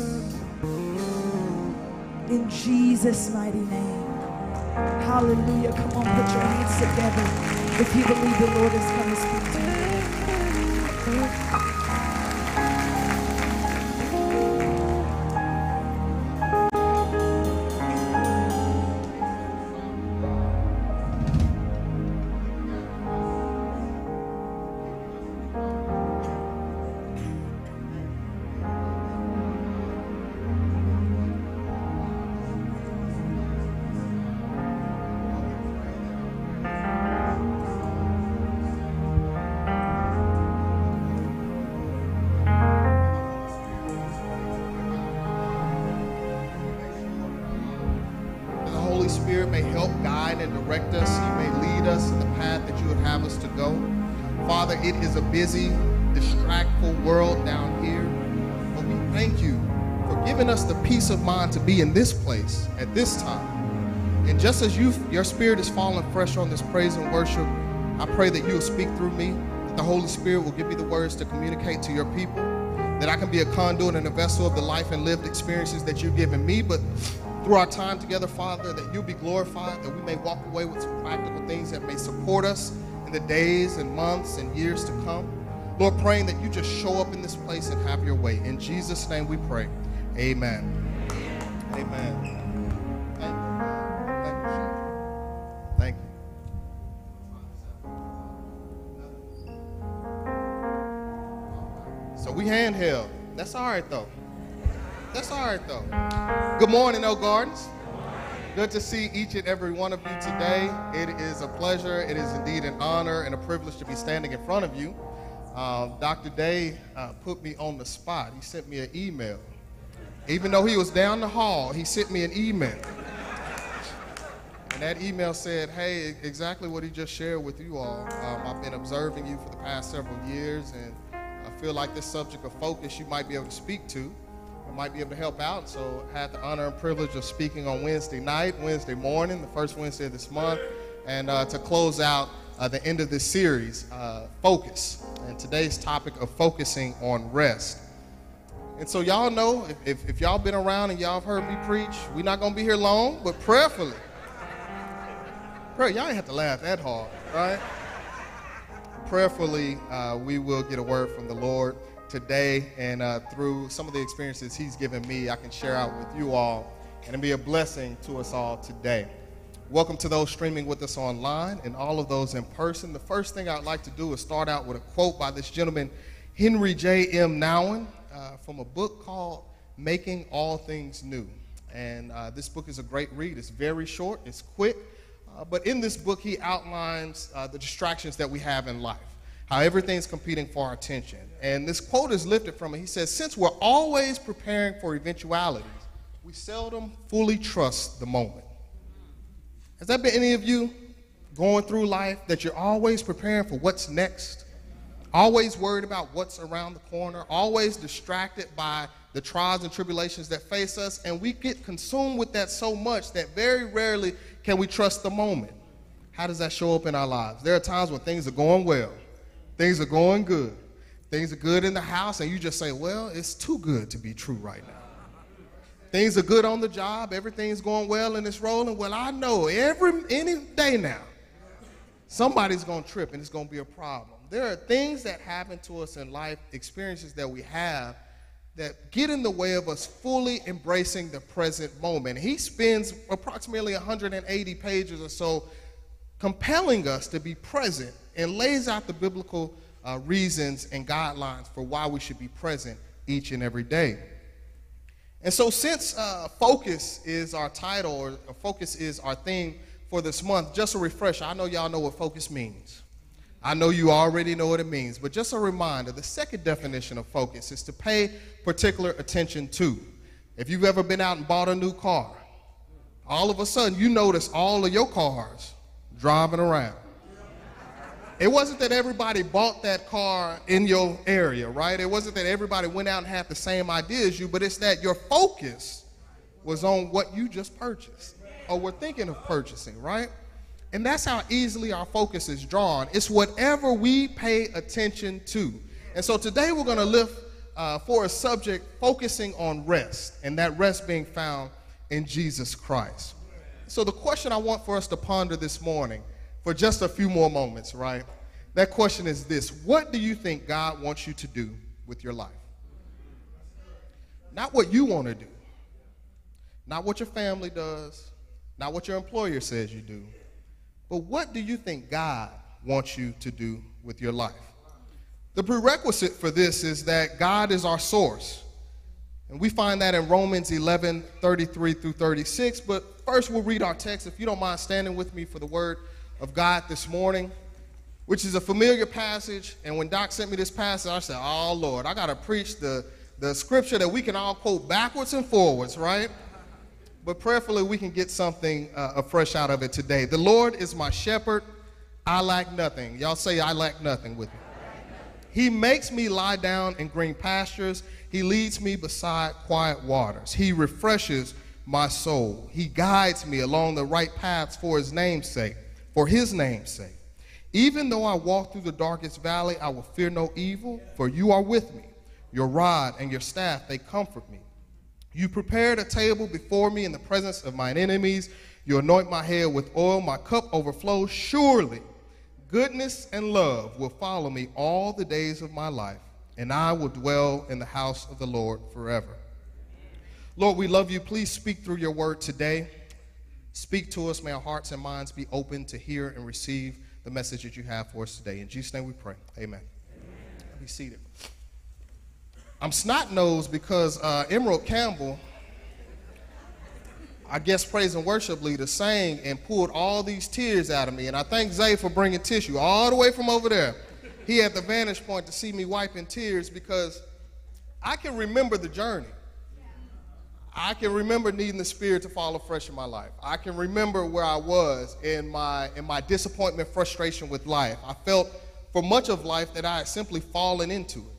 In Jesus' mighty name. Hallelujah. Come on, put your hands together if you believe the Lord is going to speak to you. Be in this place at this time. And just as you, your spirit is falling fresh on this praise and worship, I pray that you will speak through me, that the Holy Spirit will give me the words to communicate to your people, that I can be a conduit and a vessel of the life and lived experiences that you've given me, but through our time together, Father, that you be glorified, that we may walk away with some practical things that may support us in the days and months and years to come. Lord, praying that you just show up in this place and have your way. In Jesus' name we pray. Amen. Amen. Thank you. Thank you. Thank you. So we handheld. That's all right, though. That's all right, though. Good morning, Oak Gardens. Good to see each and every one of you today. It is a pleasure. It is indeed an honor and a privilege to be standing in front of you. Uh, Dr. Day uh, put me on the spot. He sent me an email. Even though he was down the hall, he sent me an email. And that email said, hey, exactly what he just shared with you all. Um, I've been observing you for the past several years, and I feel like this subject of focus you might be able to speak to. I might be able to help out. So I had the honor and privilege of speaking on Wednesday night, Wednesday morning, the first Wednesday of this month, and uh, to close out uh, the end of this series, uh, focus. And today's topic of focusing on rest. And so y'all know, if, if, if y'all been around and y'all have heard me preach, we're not gonna be here long, but prayerfully. Prayer, y'all ain't have to laugh that hard, right? Prayerfully, uh, we will get a word from the Lord today, and uh, through some of the experiences He's given me, I can share out with you all, and be a blessing to us all today. Welcome to those streaming with us online and all of those in person. The first thing I'd like to do is start out with a quote by this gentleman, Henry J. M. Nouwen, uh, from a book called Making All Things New. And uh, this book is a great read. It's very short, it's quick. Uh, but in this book, he outlines uh, the distractions that we have in life, how everything's competing for our attention. And this quote is lifted from it. He says, Since we're always preparing for eventualities, we seldom fully trust the moment. Has that been any of you going through life that you're always preparing for what's next? Always worried about what's around the corner, always distracted by the trials and tribulations that face us, and we get consumed with that so much that very rarely can we trust the moment. How does that show up in our lives? There are times when things are going well, things are going good, things are good in the house, and you just say, Well, it's too good to be true right now. Things are good on the job, everything's going well and it's rolling. Well, I know every any day now, somebody's gonna trip and it's gonna be a problem. There are things that happen to us in life, experiences that we have that get in the way of us fully embracing the present moment. He spends approximately 180 pages or so compelling us to be present and lays out the biblical uh, reasons and guidelines for why we should be present each and every day. And so, since uh, focus is our title or, focus is our theme for this month, just a refresher. I know y'all know what focus means. I know you already know what it means, but just a reminder the second definition of focus is to pay particular attention to. If you've ever been out and bought a new car, all of a sudden you notice all of your cars driving around. It wasn't that everybody bought that car in your area, right? It wasn't that everybody went out and had the same idea as you, but it's that your focus was on what you just purchased or were thinking of purchasing, right? And that's how easily our focus is drawn. It's whatever we pay attention to. And so today we're going to lift uh, for a subject focusing on rest, and that rest being found in Jesus Christ. So the question I want for us to ponder this morning for just a few more moments, right? That question is this What do you think God wants you to do with your life? Not what you want to do, not what your family does, not what your employer says you do, but what do you think God wants you to do with your life? The prerequisite for this is that God is our source. And we find that in Romans 11 33 through 36. But first, we'll read our text. If you don't mind standing with me for the word of God this morning, which is a familiar passage. And when Doc sent me this passage, I said, Oh, Lord, I got to preach the, the scripture that we can all quote backwards and forwards, right? But prayerfully, we can get something uh, fresh out of it today. The Lord is my shepherd. I lack nothing. Y'all say, I lack nothing with me. He makes me lie down in green pastures. He leads me beside quiet waters. He refreshes my soul. He guides me along the right paths for his name's sake for his name's sake. Even though I walk through the darkest valley, I will fear no evil, for you are with me. Your rod and your staff, they comfort me. You prepared a table before me in the presence of mine enemies. You anoint my head with oil, my cup overflows. Surely goodness and love will follow me all the days of my life, and I will dwell in the house of the Lord forever. Lord, we love you. Please speak through your word today. Speak to us. May our hearts and minds be open to hear and receive the message that you have for us today. In Jesus' name we pray. Amen. Amen. Be seated. I'm snot nosed because uh, Emerald Campbell, I guess praise and worship leader, sang and pulled all these tears out of me. And I thank Zay for bringing tissue all the way from over there. He had the vantage point to see me wiping tears because I can remember the journey. I can remember needing the Spirit to fall afresh in my life. I can remember where I was in my in my disappointment, frustration with life. I felt for much of life that I had simply fallen into it.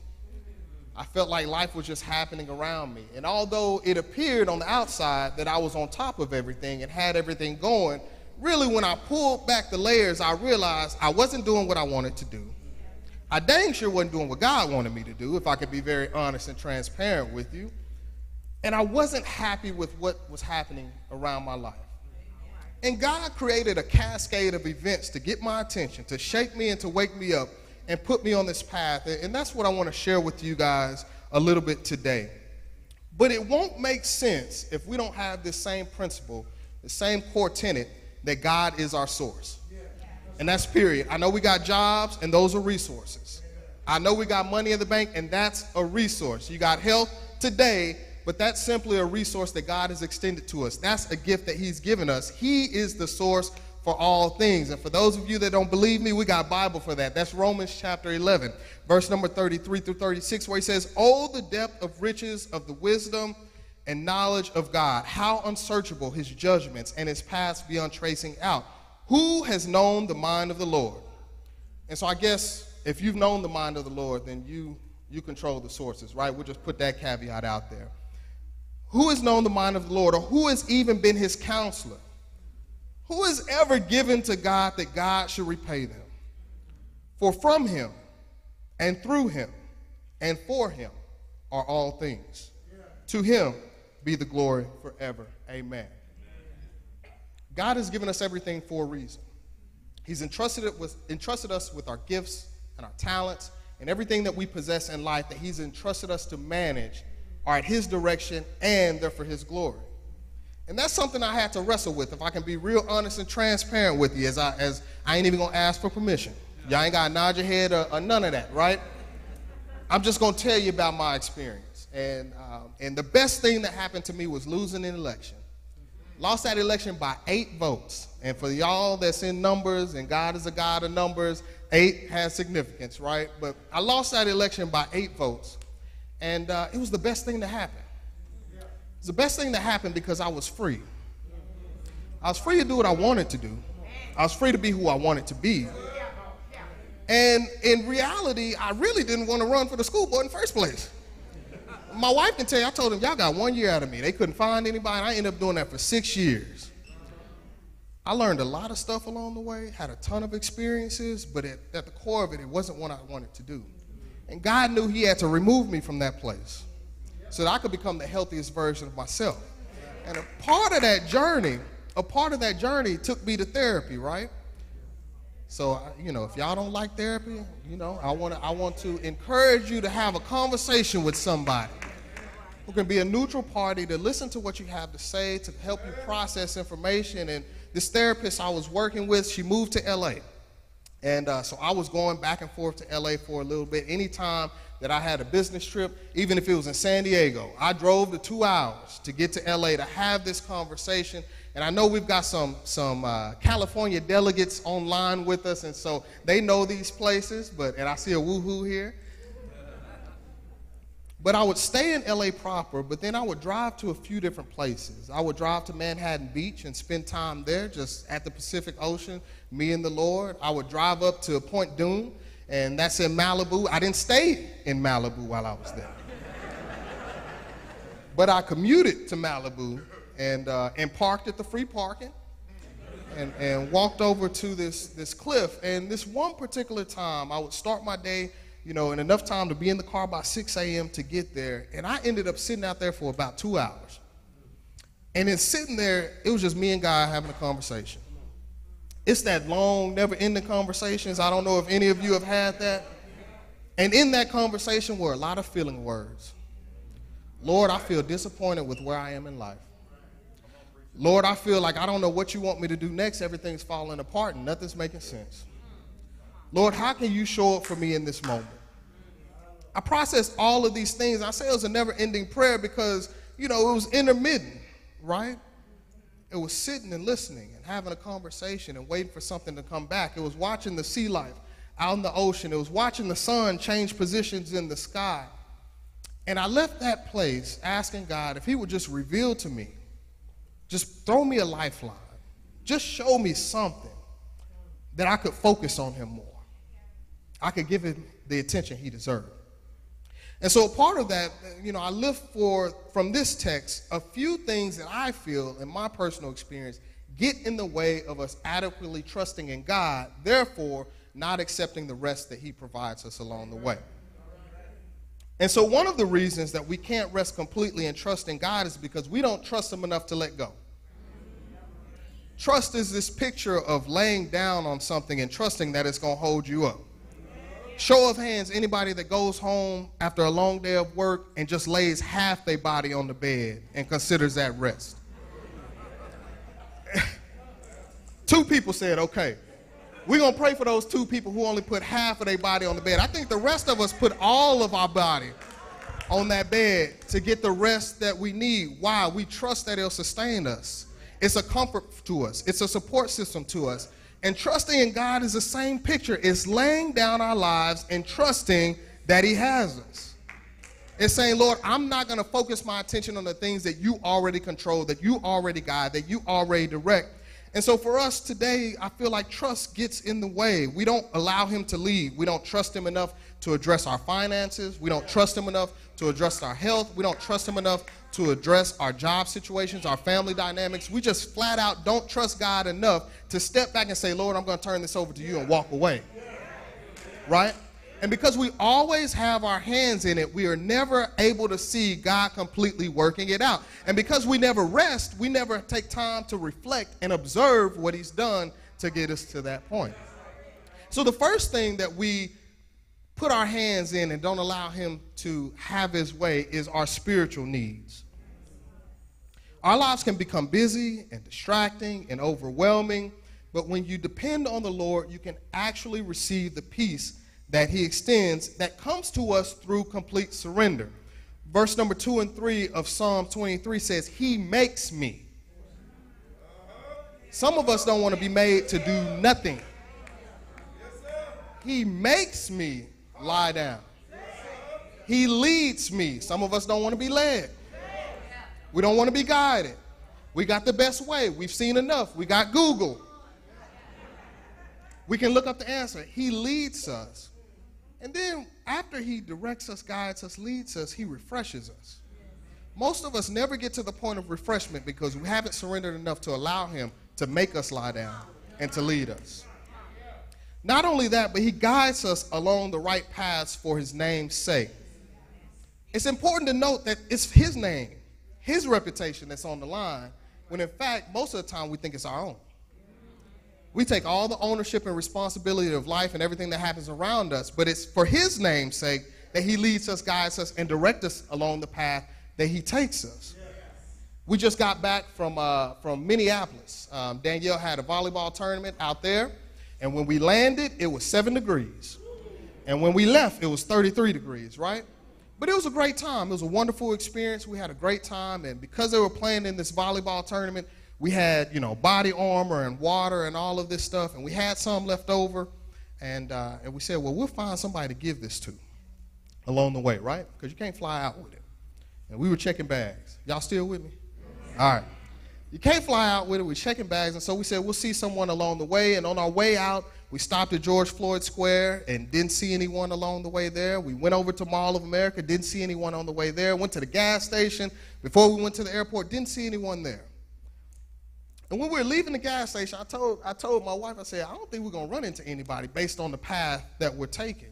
I felt like life was just happening around me. And although it appeared on the outside that I was on top of everything and had everything going, really when I pulled back the layers, I realized I wasn't doing what I wanted to do. I dang sure wasn't doing what God wanted me to do, if I could be very honest and transparent with you. And I wasn't happy with what was happening around my life. And God created a cascade of events to get my attention, to shake me and to wake me up and put me on this path. And that's what I want to share with you guys a little bit today. But it won't make sense if we don't have this same principle, the same core tenet that God is our source. And that's period. I know we got jobs, and those are resources. I know we got money in the bank, and that's a resource. You got health today, but that's simply a resource that God has extended to us. That's a gift that He's given us. He is the source for all things. And for those of you that don't believe me, we got Bible for that. That's Romans chapter 11, verse number 33 through 36, where he says, Oh, the depth of riches of the wisdom and knowledge of God, how unsearchable his judgments and his paths beyond tracing out. Who has known the mind of the Lord? And so I guess if you've known the mind of the Lord, then you you control the sources, right? We'll just put that caveat out there. Who has known the mind of the Lord, or who has even been his counselor? Who has ever given to God that God should repay them? For from him and through him and for him are all things. To him be the glory forever. Amen. God has given us everything for a reason. He's entrusted, it with, entrusted us with our gifts and our talents and everything that we possess in life that He's entrusted us to manage are at His direction and they're for His glory. And that's something I had to wrestle with, if I can be real honest and transparent with you, as I, as I ain't even gonna ask for permission. Y'all ain't gotta nod your head or, or none of that, right? I'm just gonna tell you about my experience. And, um, and the best thing that happened to me was losing an election. Lost that election by eight votes. And for y'all that's in numbers, and God is a God of numbers, eight has significance, right? But I lost that election by eight votes. And uh, it was the best thing to happen. It's the best thing that happened because I was free. I was free to do what I wanted to do. I was free to be who I wanted to be. And in reality, I really didn't want to run for the school board in the first place. My wife can tell you, I told them, y'all got one year out of me. They couldn't find anybody. I ended up doing that for six years. I learned a lot of stuff along the way, had a ton of experiences, but at, at the core of it, it wasn't what I wanted to do. And God knew He had to remove me from that place so that I could become the healthiest version of myself. And a part of that journey, a part of that journey took me to therapy, right? So, you know, if y'all don't like therapy, you know, I want to I want to encourage you to have a conversation with somebody who can be a neutral party to listen to what you have to say, to help you process information. And this therapist I was working with, she moved to LA. And uh, so I was going back and forth to LA for a little bit. Anytime that I had a business trip, even if it was in San Diego. I drove the two hours to get to LA to have this conversation. And I know we've got some, some uh, California delegates online with us, and so they know these places, but, and I see a woohoo here. But I would stay in LA proper, but then I would drive to a few different places. I would drive to Manhattan Beach and spend time there, just at the Pacific Ocean, me and the Lord. I would drive up to Point Dume and that's in Malibu. I didn't stay in Malibu while I was there. but I commuted to Malibu and, uh, and parked at the free parking and, and walked over to this, this cliff. And this one particular time, I would start my day, you know, and enough time to be in the car by 6 a.m. to get there. And I ended up sitting out there for about two hours. And then sitting there, it was just me and God having a conversation. It's that long, never ending conversations. I don't know if any of you have had that. And in that conversation were a lot of feeling words. Lord, I feel disappointed with where I am in life. Lord, I feel like I don't know what you want me to do next. Everything's falling apart and nothing's making sense. Lord, how can you show up for me in this moment? I processed all of these things. I say it was a never ending prayer because, you know, it was intermittent, right? It was sitting and listening and having a conversation and waiting for something to come back. It was watching the sea life out in the ocean. It was watching the sun change positions in the sky. And I left that place asking God if He would just reveal to me, just throw me a lifeline, just show me something that I could focus on Him more. I could give Him the attention He deserved. And so part of that, you know, I lift for from this text a few things that I feel in my personal experience get in the way of us adequately trusting in God, therefore not accepting the rest that he provides us along the way. And so one of the reasons that we can't rest completely and trust in God is because we don't trust him enough to let go. Trust is this picture of laying down on something and trusting that it's going to hold you up. Show of hands, anybody that goes home after a long day of work and just lays half their body on the bed and considers that rest. <laughs> Two people said, okay. We're going to pray for those two people who only put half of their body on the bed. I think the rest of us put all of our body on that bed to get the rest that we need. Why? We trust that it'll sustain us. It's a comfort to us, it's a support system to us. And trusting in God is the same picture. It's laying down our lives and trusting that He has us. It's saying, Lord, I'm not going to focus my attention on the things that you already control, that you already guide, that you already direct. And so for us today, I feel like trust gets in the way. We don't allow Him to lead. We don't trust Him enough to address our finances. We don't trust Him enough to address our health. We don't trust Him enough to address our job situations, our family dynamics. We just flat out don't trust God enough to step back and say, Lord, I'm going to turn this over to you and walk away. Right? And because we always have our hands in it, we are never able to see God completely working it out. And because we never rest, we never take time to reflect and observe what He's done to get us to that point. So, the first thing that we put our hands in and don't allow Him to have His way is our spiritual needs. Our lives can become busy and distracting and overwhelming, but when you depend on the Lord, you can actually receive the peace that He extends that comes to us through complete surrender. Verse number two and three of Psalm 23 says, He makes me. Some of us don't want to be made to do nothing. He makes me lie down. He leads me. Some of us don't want to be led. We don't want to be guided. We got the best way. We've seen enough. We got Google. We can look up the answer. He leads us. And then after he directs us, guides us, leads us, he refreshes us. Most of us never get to the point of refreshment because we haven't surrendered enough to allow him to make us lie down and to lead us. Not only that, but he guides us along the right paths for his name's sake. It's important to note that it's his name, his reputation that's on the line, when in fact, most of the time we think it's our own. We take all the ownership and responsibility of life and everything that happens around us, but it's for his name's sake that he leads us, guides us, and directs us along the path that he takes us. We just got back from, uh, from Minneapolis. Um, Danielle had a volleyball tournament out there, and when we landed, it was seven degrees. And when we left, it was 33 degrees, right? But it was a great time. It was a wonderful experience. We had a great time, and because they were playing in this volleyball tournament, we had, you know, body armor and water and all of this stuff, and we had some left over. And, uh, and we said, well, we'll find somebody to give this to along the way, right? Because you can't fly out with it. And we were checking bags. Y'all still with me? All right. You can't fly out with it. We're checking bags. And so we said, we'll see someone along the way. And on our way out, we stopped at George Floyd Square and didn't see anyone along the way there. We went over to Mall of America, didn't see anyone on the way there. Went to the gas station. Before we went to the airport, didn't see anyone there. And when we were leaving the gas station, I told, I told my wife, I said, I don't think we're going to run into anybody based on the path that we're taking.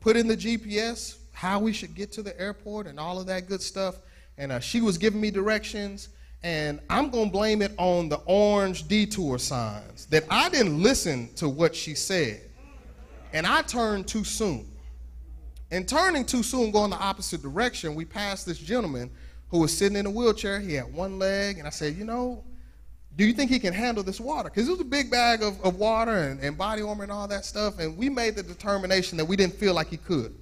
Put in the GPS, how we should get to the airport and all of that good stuff. And uh, she was giving me directions. And I'm going to blame it on the orange detour signs that I didn't listen to what she said. And I turned too soon. And turning too soon, going the opposite direction, we passed this gentleman who was sitting in a wheelchair. He had one leg. And I said, You know, do you think he can handle this water? Because it was a big bag of, of water and, and body armor and all that stuff. And we made the determination that we didn't feel like he could,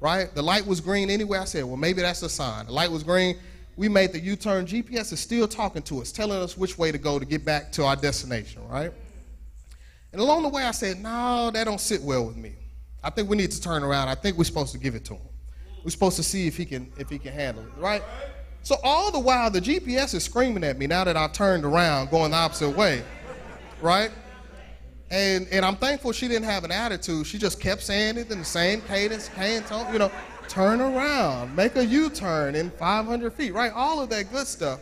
right? The light was green anyway. I said, well, maybe that's a sign. The light was green. We made the U turn. GPS is still talking to us, telling us which way to go to get back to our destination, right? And along the way, I said, no, that don't sit well with me. I think we need to turn around. I think we're supposed to give it to him. We're supposed to see if he can, if he can handle it, right? So all the while, the GPS is screaming at me now that I've turned around going the opposite way, right? And, and I'm thankful she didn't have an attitude. She just kept saying it in the same cadence, hand tone, you know, turn around, make a U-turn in 500 feet, right? All of that good stuff.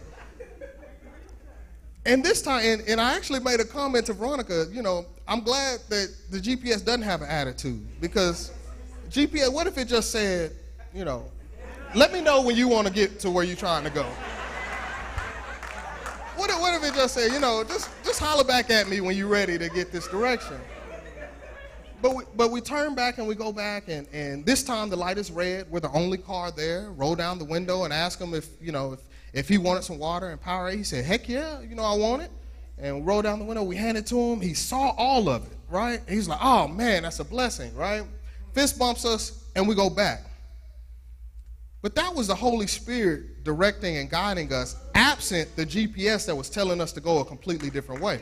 And this time, and, and I actually made a comment to Veronica, you know, I'm glad that the GPS doesn't have an attitude because GPS, what if it just said, you know, let me know when you want to get to where you're trying to go. What if, what if it just said, you know, just, just holler back at me when you're ready to get this direction? But we, but we turn back and we go back, and, and this time the light is red. We're the only car there. Roll down the window and ask him if, you know, if, if he wanted some water and power He said, heck yeah, you know, I want it. And we rolled down the window, we hand it to him. He saw all of it, right? He's like, oh man, that's a blessing, right? Fist bumps us, and we go back. But that was the Holy Spirit directing and guiding us, absent the GPS that was telling us to go a completely different way.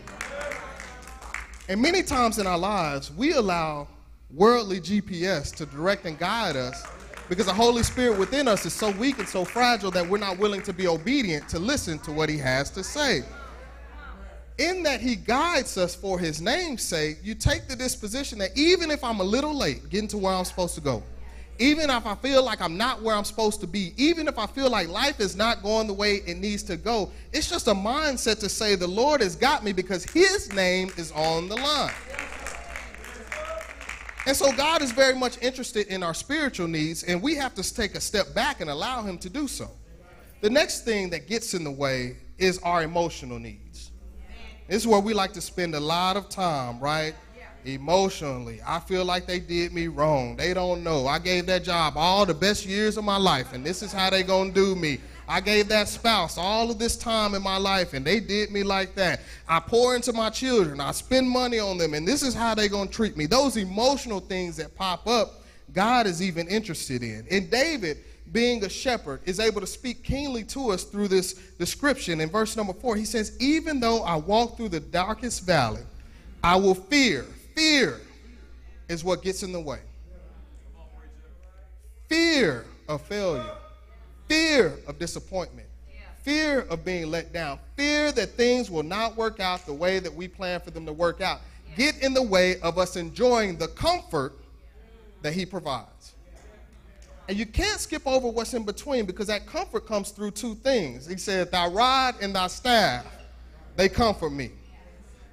And many times in our lives, we allow worldly GPS to direct and guide us because the Holy Spirit within us is so weak and so fragile that we're not willing to be obedient to listen to what He has to say. In that He guides us for His name's sake, you take the disposition that even if I'm a little late getting to where I'm supposed to go, even if I feel like I'm not where I'm supposed to be, even if I feel like life is not going the way it needs to go, it's just a mindset to say, The Lord has got me because His name is on the line. And so God is very much interested in our spiritual needs, and we have to take a step back and allow Him to do so. The next thing that gets in the way is our emotional needs. This is where we like to spend a lot of time, right? Emotionally. I feel like they did me wrong. They don't know. I gave that job all the best years of my life, and this is how they gonna do me. I gave that spouse all of this time in my life, and they did me like that. I pour into my children. I spend money on them, and this is how they gonna treat me. Those emotional things that pop up, God is even interested in. And David, being a shepherd, is able to speak keenly to us through this description. In verse number four, he says, Even though I walk through the darkest valley, I will fear Fear is what gets in the way. Fear of failure, fear of disappointment, fear of being let down, fear that things will not work out the way that we plan for them to work out. Get in the way of us enjoying the comfort that He provides. And you can't skip over what's in between because that comfort comes through two things. He said, Thy rod and thy staff, they comfort me.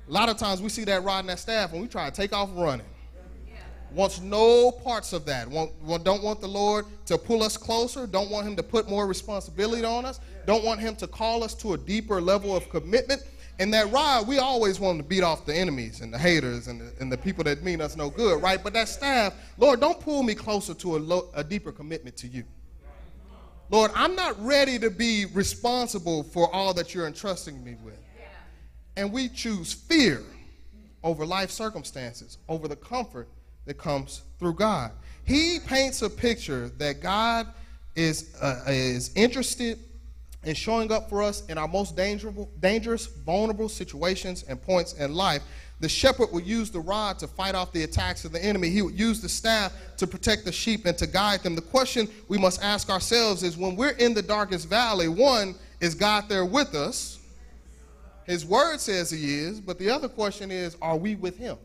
A lot of times we see that rod and that staff and we try to take off running. Wants no parts of that. Want, don't want the Lord to pull us closer. Don't want Him to put more responsibility on us. Don't want Him to call us to a deeper level of commitment. And that rod, we always want to beat off the enemies and the haters and the, and the people that mean us no good, right? But that staff, Lord, don't pull me closer to a, lo- a deeper commitment to you. Lord, I'm not ready to be responsible for all that you're entrusting me with and we choose fear over life circumstances, over the comfort that comes through God. He paints a picture that God is, uh, is interested in showing up for us in our most dangerous, vulnerable situations and points in life. The shepherd would use the rod to fight off the attacks of the enemy. He would use the staff to protect the sheep and to guide them. The question we must ask ourselves is when we're in the darkest valley, one, is God there with us? His word says he is, but the other question is, are we with him?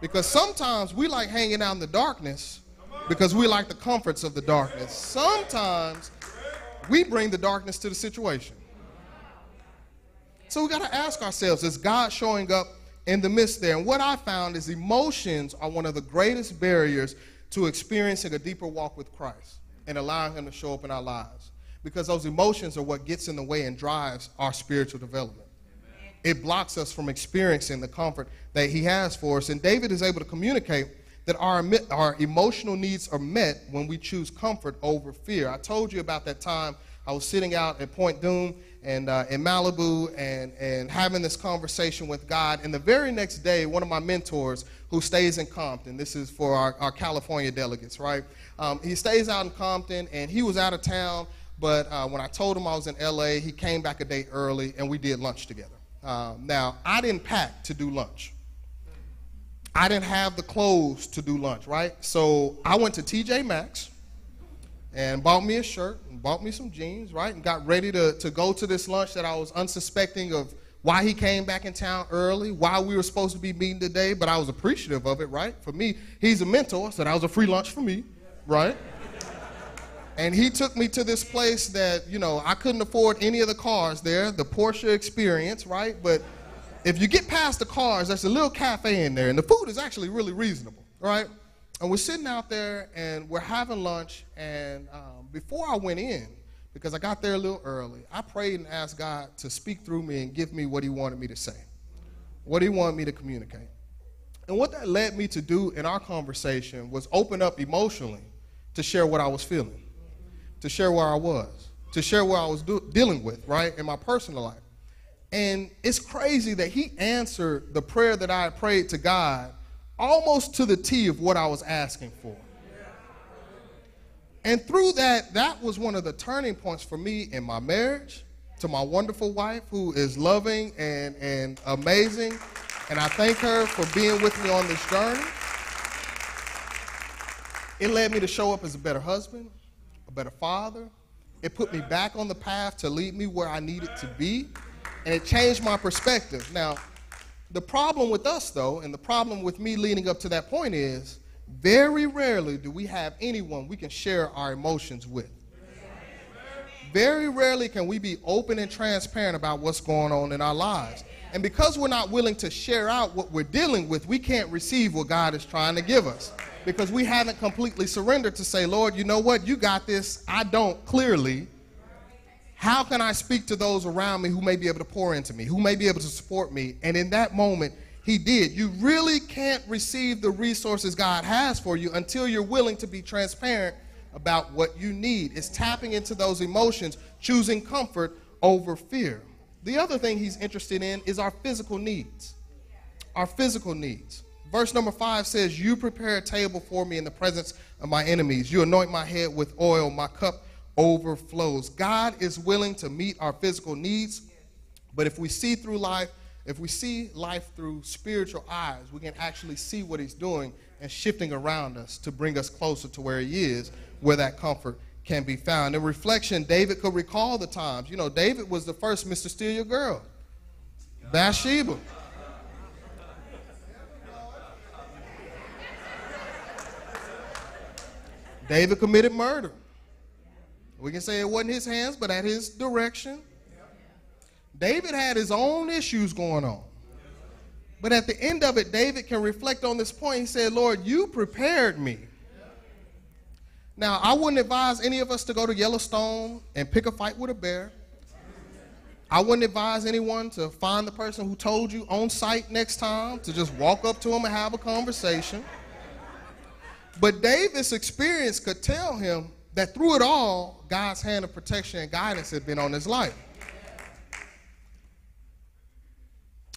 Because sometimes we like hanging out in the darkness because we like the comforts of the darkness. Sometimes we bring the darkness to the situation. So we got to ask ourselves, is God showing up in the midst there? And what I found is emotions are one of the greatest barriers to experiencing a deeper walk with Christ and allowing him to show up in our lives because those emotions are what gets in the way and drives our spiritual development. Amen. It blocks us from experiencing the comfort that He has for us. And David is able to communicate that our, our emotional needs are met when we choose comfort over fear. I told you about that time I was sitting out at Point Dume and uh, in Malibu and, and having this conversation with God. And the very next day, one of my mentors who stays in Compton, this is for our, our California delegates, right? Um, he stays out in Compton and he was out of town but uh, when I told him I was in LA, he came back a day early and we did lunch together. Um, now, I didn't pack to do lunch. I didn't have the clothes to do lunch, right? So I went to TJ Maxx and bought me a shirt and bought me some jeans, right? And got ready to, to go to this lunch that I was unsuspecting of why he came back in town early, why we were supposed to be meeting today, but I was appreciative of it, right? For me, he's a mentor, so that was a free lunch for me, right? And he took me to this place that, you know, I couldn't afford any of the cars there, the Porsche experience, right? But if you get past the cars, there's a little cafe in there, and the food is actually really reasonable, right? And we're sitting out there and we're having lunch. And um, before I went in, because I got there a little early, I prayed and asked God to speak through me and give me what He wanted me to say, what He wanted me to communicate. And what that led me to do in our conversation was open up emotionally to share what I was feeling to share where I was, to share what I was do- dealing with, right, in my personal life. And it's crazy that he answered the prayer that I prayed to God almost to the T of what I was asking for. And through that, that was one of the turning points for me in my marriage to my wonderful wife who is loving and, and amazing. And I thank her for being with me on this journey. It led me to show up as a better husband, a better father. It put me back on the path to lead me where I needed to be. And it changed my perspective. Now, the problem with us, though, and the problem with me leading up to that point is very rarely do we have anyone we can share our emotions with. Very rarely can we be open and transparent about what's going on in our lives. And because we're not willing to share out what we're dealing with, we can't receive what God is trying to give us. Because we haven't completely surrendered to say, Lord, you know what? You got this. I don't clearly. How can I speak to those around me who may be able to pour into me, who may be able to support me? And in that moment, he did. You really can't receive the resources God has for you until you're willing to be transparent about what you need. It's tapping into those emotions, choosing comfort over fear. The other thing he's interested in is our physical needs. Our physical needs. Verse number five says, You prepare a table for me in the presence of my enemies. You anoint my head with oil, my cup overflows. God is willing to meet our physical needs, but if we see through life, if we see life through spiritual eyes, we can actually see what he's doing and shifting around us to bring us closer to where he is, where that comfort can be found. In reflection, David could recall the times. You know, David was the first Mr. Steal Your Girl, Bathsheba. David committed murder. We can say it wasn't his hands, but at his direction. David had his own issues going on. But at the end of it, David can reflect on this point. He said, Lord, you prepared me. Now, I wouldn't advise any of us to go to Yellowstone and pick a fight with a bear. I wouldn't advise anyone to find the person who told you on site next time to just walk up to him and have a conversation. But David's experience could tell him that through it all, God's hand of protection and guidance had been on his life.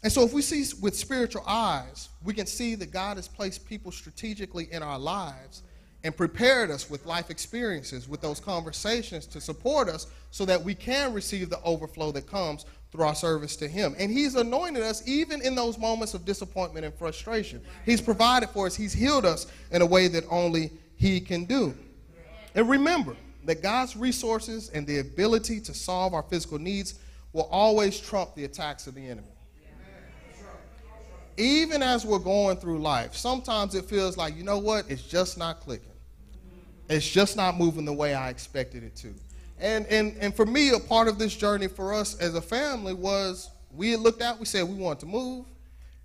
And so, if we see with spiritual eyes, we can see that God has placed people strategically in our lives and prepared us with life experiences, with those conversations to support us so that we can receive the overflow that comes through our service to Him. And He's anointed us even in those moments of disappointment and frustration. He's provided for us, He's healed us in a way that only He can do. And remember that God's resources and the ability to solve our physical needs will always trump the attacks of the enemy even as we're going through life, sometimes it feels like, you know what, it's just not clicking. It's just not moving the way I expected it to. And, and, and for me, a part of this journey for us as a family was we had looked out, we said we wanted to move.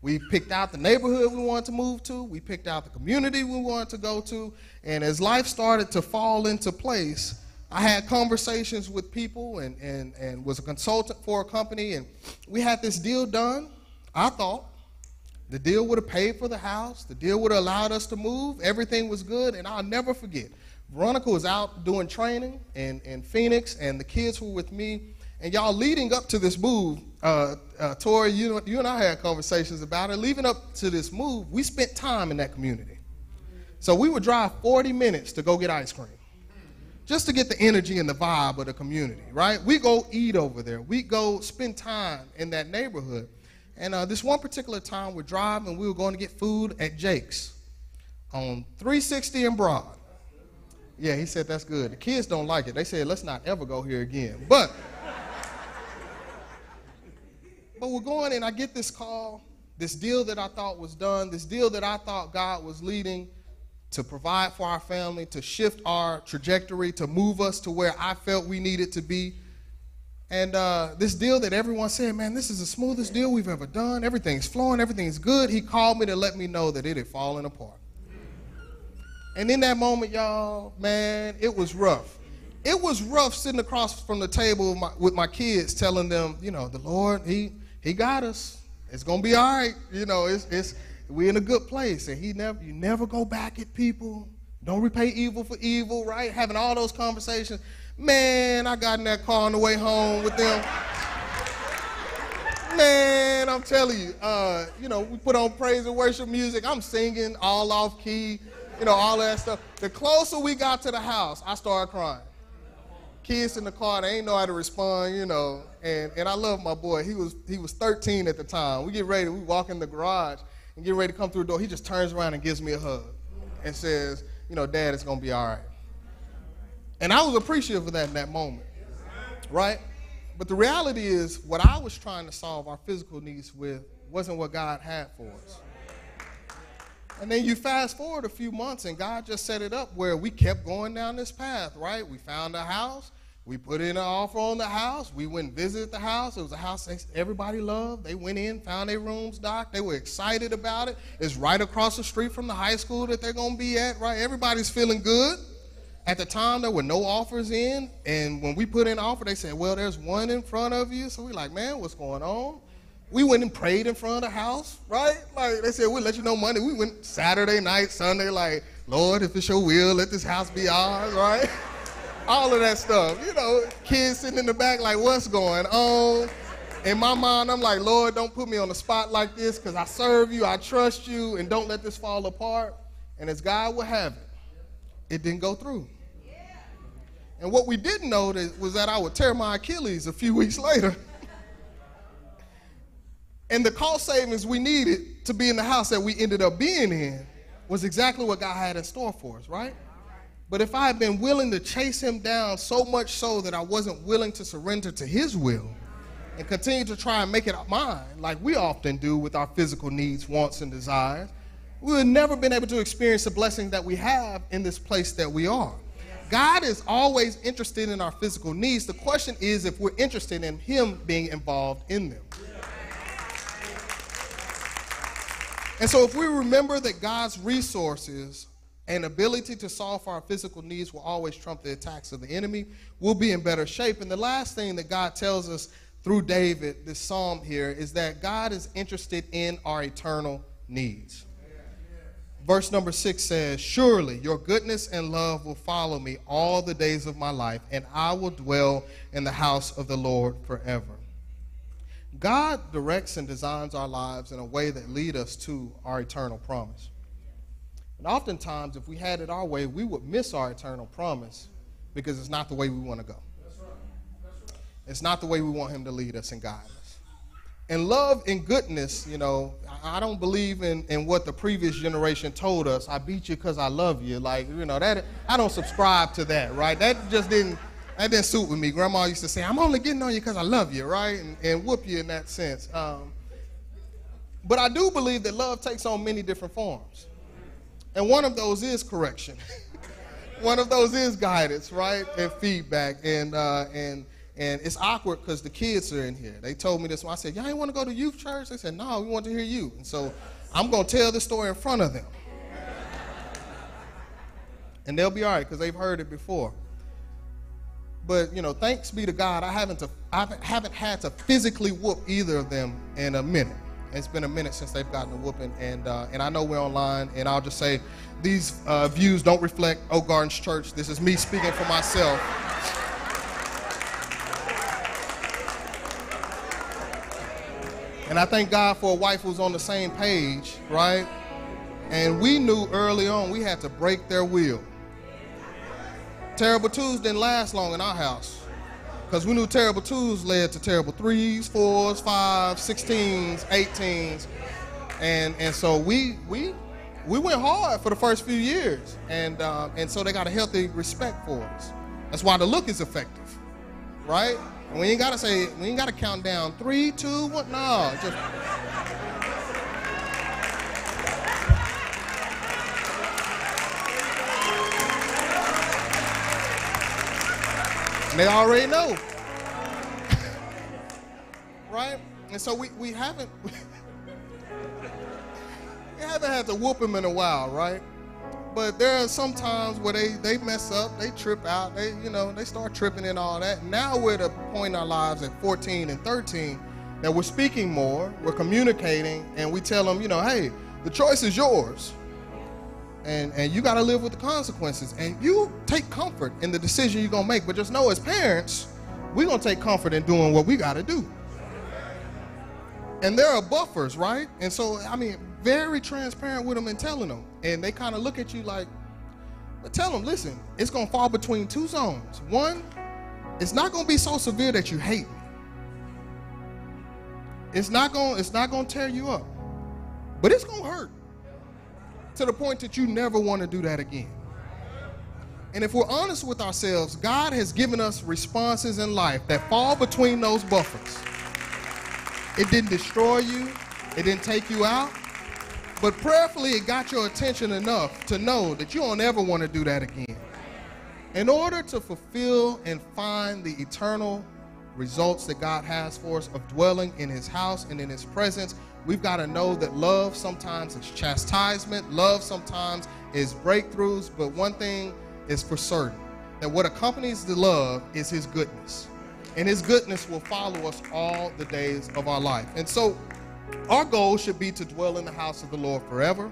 We picked out the neighborhood we wanted to move to. We picked out the community we wanted to go to. And as life started to fall into place, I had conversations with people and, and, and was a consultant for a company. And we had this deal done, I thought. The deal would have paid for the house. The deal would have allowed us to move. Everything was good. And I'll never forget. Veronica was out doing training in, in Phoenix, and the kids were with me. And y'all, leading up to this move, uh, uh, Tori, you, you and I had conversations about it. Leading up to this move, we spent time in that community. So we would drive 40 minutes to go get ice cream just to get the energy and the vibe of the community, right? We go eat over there. We go spend time in that neighborhood. And uh, this one particular time, we're driving, we were going to get food at Jake's on 360 and Broad. Yeah, he said that's good. The kids don't like it. They said, let's not ever go here again. But, but we're going, and I get this call, this deal that I thought was done, this deal that I thought God was leading to provide for our family, to shift our trajectory, to move us to where I felt we needed to be. And uh, this deal that everyone said, man, this is the smoothest deal we've ever done. Everything's flowing, everything's good. He called me to let me know that it had fallen apart. And in that moment, y'all, man, it was rough. It was rough sitting across from the table with my, with my kids, telling them, you know, the Lord, He He got us. It's gonna be all right. You know, it's it's we're in a good place. And He never you never go back at people. Don't repay evil for evil, right? Having all those conversations. Man, I got in that car on the way home with them. Man, I'm telling you, uh, you know, we put on praise and worship music. I'm singing all off key, you know, all that stuff. The closer we got to the house, I started crying. Kids in the car, they ain't know how to respond, you know. And and I love my boy. He was he was 13 at the time. We get ready, we walk in the garage and get ready to come through the door. He just turns around and gives me a hug and says, you know, Dad, it's gonna be all right. And I was appreciative of that in that moment, right? But the reality is, what I was trying to solve our physical needs with wasn't what God had for us. And then you fast forward a few months, and God just set it up where we kept going down this path, right? We found a house. We put in an offer on the house. We went and visited the house. It was a house everybody loved. They went in, found their rooms docked. They were excited about it. It's right across the street from the high school that they're going to be at, right? Everybody's feeling good. At the time, there were no offers in, and when we put in an offer, they said, "Well, there's one in front of you." So we're like, "Man, what's going on?" We went and prayed in front of the house, right? Like they said, we'll let you know Monday. We went Saturday night, Sunday, like, Lord, if it's your will, let this house be ours, right? <laughs> All of that stuff. You know, kids sitting in the back, like, what's going on? In my mind, I'm like, Lord, don't put me on the spot like this because I serve you, I trust you, and don't let this fall apart. And as God would have it, it didn't go through. And what we didn't know was that I would tear my Achilles a few weeks <laughs> later. And the cost savings we needed to be in the house that we ended up being in was exactly what God had in store for us, right? But if I had been willing to chase him down so much so that I wasn't willing to surrender to his will and continue to try and make it mine, like we often do with our physical needs, wants, and desires, we would never been able to experience the blessing that we have in this place that we are. God is always interested in our physical needs. The question is if we're interested in Him being involved in them. And so, if we remember that God's resources and ability to solve our physical needs will always trump the attacks of the enemy, we'll be in better shape. And the last thing that God tells us through David, this psalm here, is that God is interested in our eternal needs. Verse number six says, Surely your goodness and love will follow me all the days of my life, and I will dwell in the house of the Lord forever. God directs and designs our lives in a way that lead us to our eternal promise. And oftentimes, if we had it our way, we would miss our eternal promise because it's not the way we want to go. It's not the way we want Him to lead us and guide us. And love and goodness, you know, I don't believe in, in what the previous generation told us. I beat you because I love you. Like, you know, that I don't subscribe to that, right? That just didn't that didn't suit with me. Grandma used to say, I'm only getting on you because I love you, right? And, and whoop you in that sense. Um, but I do believe that love takes on many different forms. And one of those is correction. <laughs> one of those is guidance, right? And feedback. And, uh, and and it's awkward because the kids are in here. They told me this. I said, Y'all ain't want to go to youth church? They said, No, we want to hear you. And so I'm going to tell the story in front of them. And they'll be all right because they've heard it before. But, you know, thanks be to God, I haven't, to, I haven't had to physically whoop either of them in a minute. It's been a minute since they've gotten a whooping, and uh, and I know we're online, and I'll just say these uh, views don't reflect Oak Gardens Church. This is me speaking for myself. And I thank God for a wife who's on the same page, right? And we knew early on we had to break their will. Terrible twos didn't last long in our house because we knew terrible twos led to terrible threes, fours, fives, sixteens, eighteens, and and so we we we went hard for the first few years, and uh, and so they got a healthy respect for us. That's why the look is effective, right? And we ain't gotta say, we ain't gotta count down three, two, one. No, just. They already know. right? And so we, we haven't <laughs> we haven't had to whoop them in a while, right? But there are some times where they, they mess up, they trip out, they you know they start tripping and all that. Now we're at a point in our lives at 14 and 13 that we're speaking more, we're communicating, and we tell them, you know, hey, the choice is yours, and and you got to live with the consequences, and you take comfort in the decision you're gonna make. But just know, as parents, we're gonna take comfort in doing what we got to do. And there are buffers, right? And so, I mean, very transparent with them and telling them. And they kind of look at you like, but tell them, listen, it's going to fall between two zones. One, it's not going to be so severe that you hate me. It's not going it's not going to tear you up. But it's going to hurt to the point that you never want to do that again. And if we're honest with ourselves, God has given us responses in life that fall between those buffers. It didn't destroy you, it didn't take you out, but prayerfully it got your attention enough to know that you don't ever want to do that again. In order to fulfill and find the eternal results that God has for us of dwelling in his house and in his presence, we've got to know that love sometimes is chastisement, love sometimes is breakthroughs, but one thing is for certain that what accompanies the love is his goodness. And his goodness will follow us all the days of our life. And so our goal should be to dwell in the house of the Lord forever.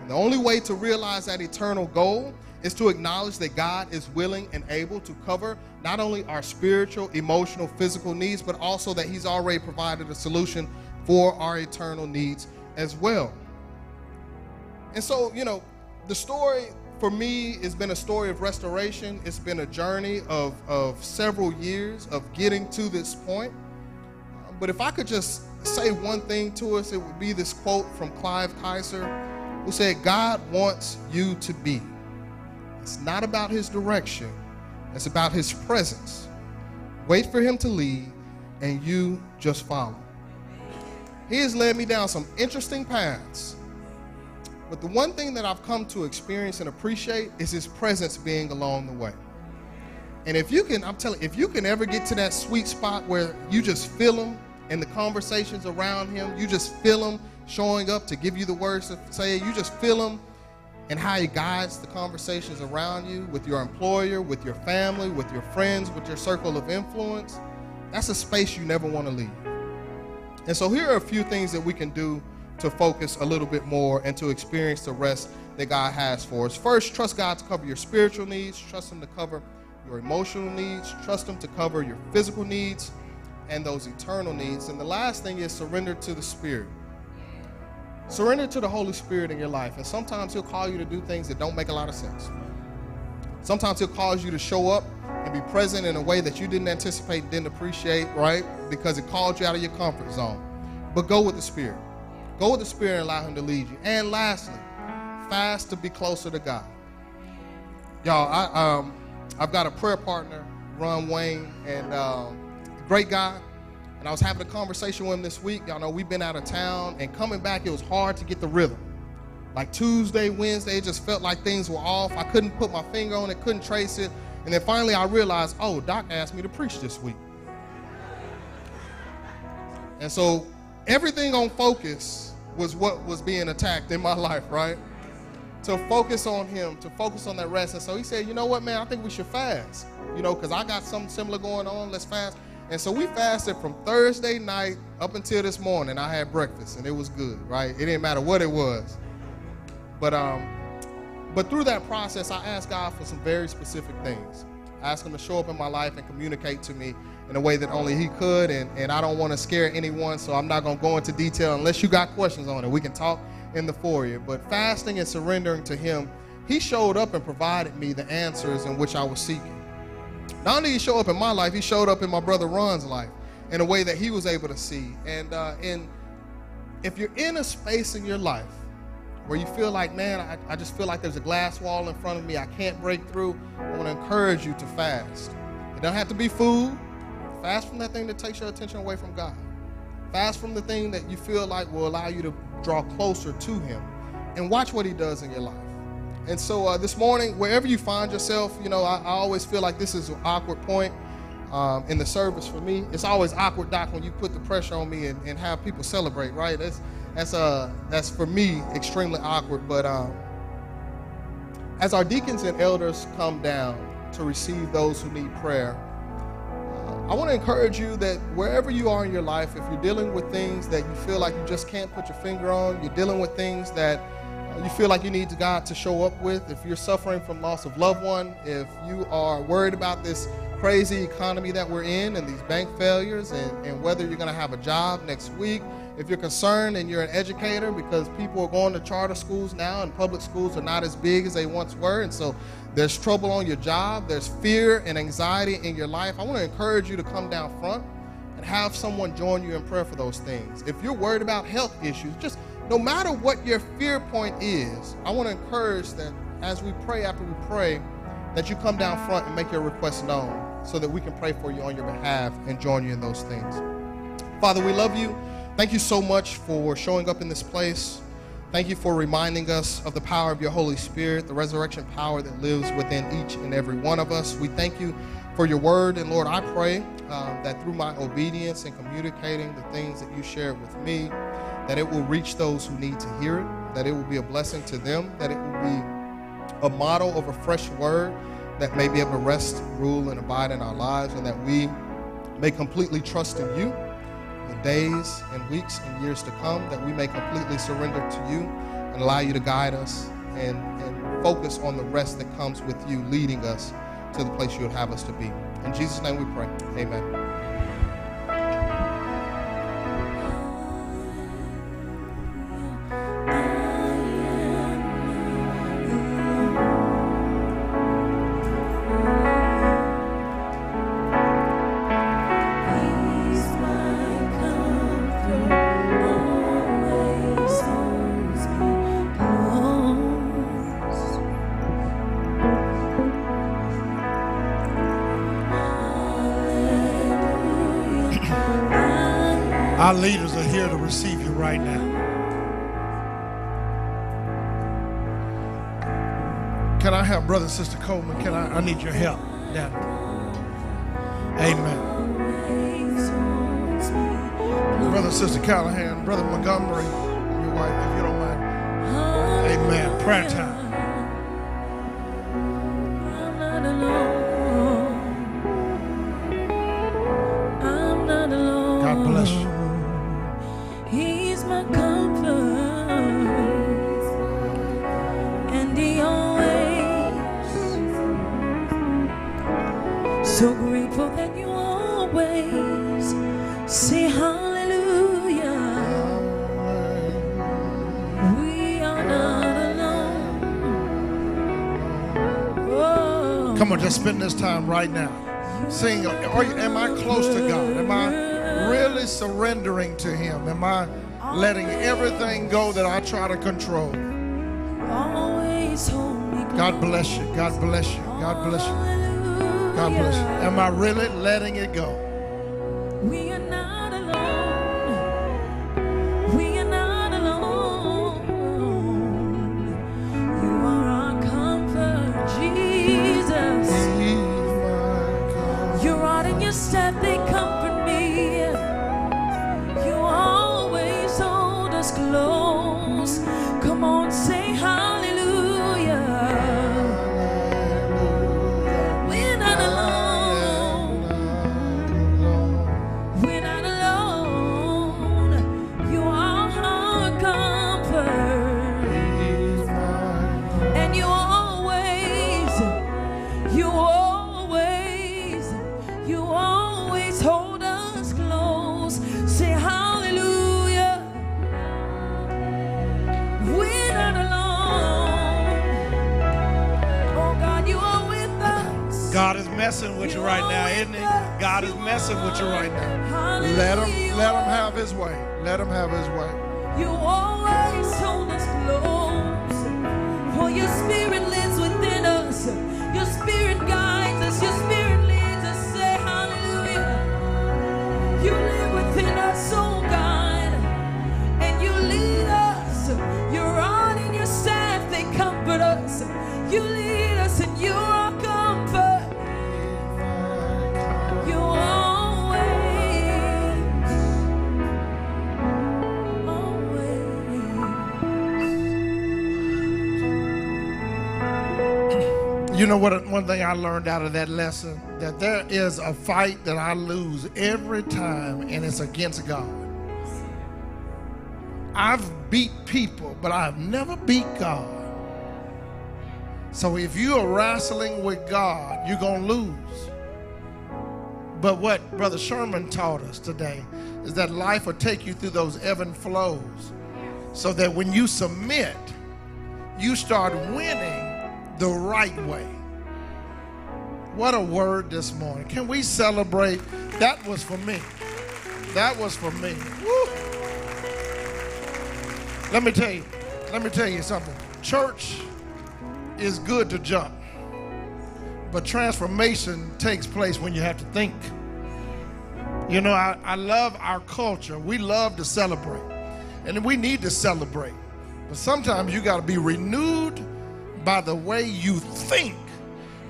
And the only way to realize that eternal goal is to acknowledge that God is willing and able to cover not only our spiritual, emotional, physical needs, but also that He's already provided a solution for our eternal needs as well. And so, you know, the story for me has been a story of restoration. It's been a journey of, of several years of getting to this point. But if I could just say one thing to us, it would be this quote from Clive Kaiser, who said, God wants you to be. It's not about his direction, it's about his presence. Wait for him to lead, and you just follow. He has led me down some interesting paths but the one thing that I've come to experience and appreciate is his presence being along the way. And if you can, I'm telling you, if you can ever get to that sweet spot where you just feel him in the conversations around him, you just feel him showing up to give you the words to say, you just feel him and how he guides the conversations around you with your employer, with your family, with your friends, with your circle of influence. That's a space you never want to leave. And so here are a few things that we can do to focus a little bit more and to experience the rest that God has for us. First, trust God to cover your spiritual needs, trust Him to cover your emotional needs, trust Him to cover your physical needs and those eternal needs. And the last thing is surrender to the Spirit. Surrender to the Holy Spirit in your life. And sometimes He'll call you to do things that don't make a lot of sense. Sometimes He'll cause you to show up and be present in a way that you didn't anticipate, didn't appreciate, right? Because it called you out of your comfort zone. But go with the Spirit. Go with the Spirit and allow Him to lead you. And lastly, fast to be closer to God. Y'all, I, um, I've got a prayer partner, Ron Wayne, and um, great guy. And I was having a conversation with him this week. Y'all know we've been out of town, and coming back, it was hard to get the rhythm. Like Tuesday, Wednesday, it just felt like things were off. I couldn't put my finger on it, couldn't trace it. And then finally, I realized, oh, Doc asked me to preach this week. And so everything on focus was what was being attacked in my <laughs> life, right? To focus on him, to focus on that rest. And so he said, you know what, man, I think we should fast. You know, because I got something similar going on. Let's fast. And so we fasted from Thursday night up until this morning. I had breakfast and it was good, right? It didn't matter what it was. But um, but through that process, I asked God for some very specific things. I asked him to show up in my life and communicate to me in a way that only he could. And, and I don't want to scare anyone, so I'm not going to go into detail unless you got questions on it. We can talk in the foyer. But fasting and surrendering to him, he showed up and provided me the answers in which I was seeking. Not only did he show up in my life, he showed up in my brother Ron's life in a way that he was able to see. And uh, in, if you're in a space in your life where you feel like, man, I, I just feel like there's a glass wall in front of me, I can't break through, I want to encourage you to fast. It doesn't have to be food, Fast from that thing that takes your attention away from God. Fast from the thing that you feel like will allow you to draw closer to Him. And watch what He does in your life. And so uh, this morning, wherever you find yourself, you know, I, I always feel like this is an awkward point um, in the service for me. It's always awkward, Doc, when you put the pressure on me and, and have people celebrate, right? That's that's uh that's for me extremely awkward. But um, as our deacons and elders come down to receive those who need prayer, I want to encourage you that wherever you are in your life, if you're dealing with things that you feel like you just can't put your finger on, you're dealing with things that uh, you feel like you need God to show up with, if you're suffering from loss of loved one, if you are worried about this crazy economy that we're in and these bank failures and, and whether you're going to have a job next week, If you're concerned and you're an educator because people are going to charter schools now and public schools are not as big as they once were, and so there's trouble on your job, there's fear and anxiety in your life, I want to encourage you to come down front and have someone join you in prayer for those things. If you're worried about health issues, just no matter what your fear point is, I want to encourage that as we pray after we pray, that you come down front and make your request known so that we can pray for you on your behalf and join you in those things. Father, we love you. Thank you so much for showing up in this place. Thank you for reminding us of the power of your Holy Spirit, the resurrection power that lives within each and every one of us. We thank you for your word. And Lord, I pray um, that through my obedience and communicating the things that you shared with me, that it will reach those who need to hear it, that it will be a blessing to them, that it will be a model of a fresh word that may be able to rest, rule, and abide in our lives, and that we may completely trust in you days and weeks and years to come, that we may completely surrender to you and allow you to guide us and, and focus on the rest that comes with you leading us to the place you would have us to be. In Jesus' name we pray. Amen. Brother and Sister Coleman? Can I? I need your help. Down. Amen. Brother and Sister Callahan, Brother Montgomery, your wife, if you don't mind. Amen. Prayer time. Come on, just spend this time right now. Sing, am I close to God? Am I really surrendering to Him? Am I letting everything go that I try to control? God bless you. God bless you. God bless you. God bless you. Am I really letting it go? We are not with you right now, isn't it? God is messing with you right now. Let Him, let Him have His way. Let Him have His way. You always hold us close. For your spirit lives within us. Your spirit guides us. Your spirit leads us. Say hallelujah. You live within us, oh You know what? One thing I learned out of that lesson that there is a fight that I lose every time, and it's against God. I've beat people, but I've never beat God. So if you are wrestling with God, you're gonna lose. But what Brother Sherman taught us today, is that life will take you through those ebb and flows so that when you submit, you start winning the right way. What a word this morning. Can we celebrate? That was for me. That was for me. Woo. Let me tell you, let me tell you something. Church is good to jump, but transformation takes place when you have to think. You know, I, I love our culture. We love to celebrate, and we need to celebrate. But sometimes you got to be renewed by the way you think.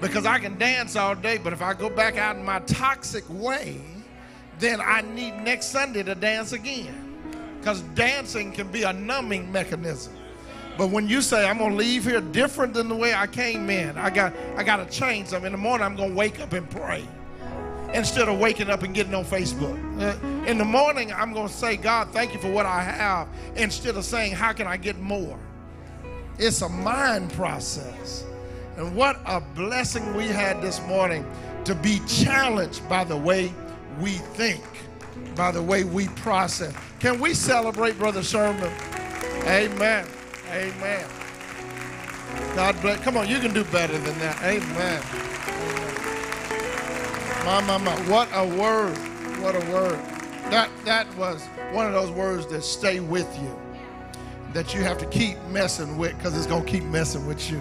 Because I can dance all day, but if I go back out in my toxic way, then I need next Sunday to dance again. Because dancing can be a numbing mechanism. But when you say I'm gonna leave here different than the way I came in, I got I gotta change something. In the morning, I'm gonna wake up and pray instead of waking up and getting on Facebook. In the morning, I'm gonna say, God, thank you for what I have, instead of saying, How can I get more? It's a mind process. And what a blessing we had this morning to be challenged by the way we think, by the way we process. Can we celebrate Brother Sherman? Amen. Amen. God bless. Come on, you can do better than that. Amen. My, my, my. What a word. What a word. That, that was one of those words that stay with you, that you have to keep messing with because it's going to keep messing with you.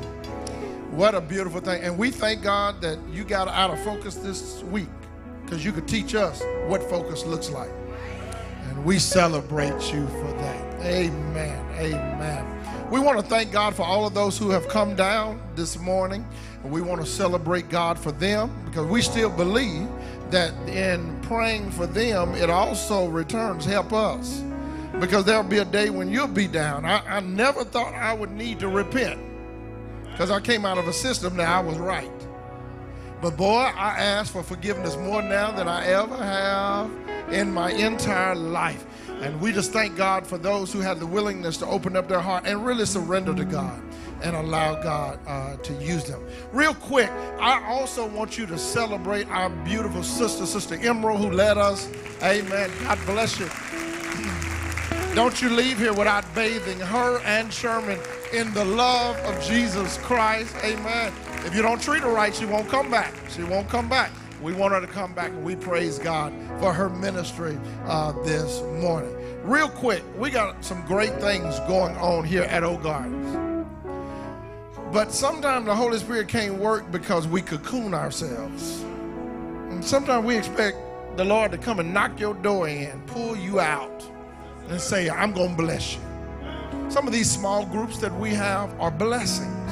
What a beautiful thing. And we thank God that you got out of focus this week because you could teach us what focus looks like. And we celebrate you for that. Amen. Amen. We want to thank God for all of those who have come down this morning. And we want to celebrate God for them because we still believe that in praying for them, it also returns help us. Because there'll be a day when you'll be down. I, I never thought I would need to repent because I came out of a system that I was right. But boy, I ask for forgiveness more now than I ever have in my entire life. And we just thank God for those who had the willingness to open up their heart and really surrender to God and allow God uh, to use them. Real quick, I also want you to celebrate our beautiful sister, Sister Emerald, who led us. Amen. God bless you. Don't you leave here without bathing her and Sherman in the love of Jesus Christ. Amen. If you don't treat her right, she won't come back. She won't come back. We want her to come back, and we praise God for her ministry uh, this morning. Real quick, we got some great things going on here at Oak Gardens. But sometimes the Holy Spirit can't work because we cocoon ourselves. And sometimes we expect the Lord to come and knock your door in, pull you out, and say, I'm going to bless you. Some of these small groups that we have are blessings.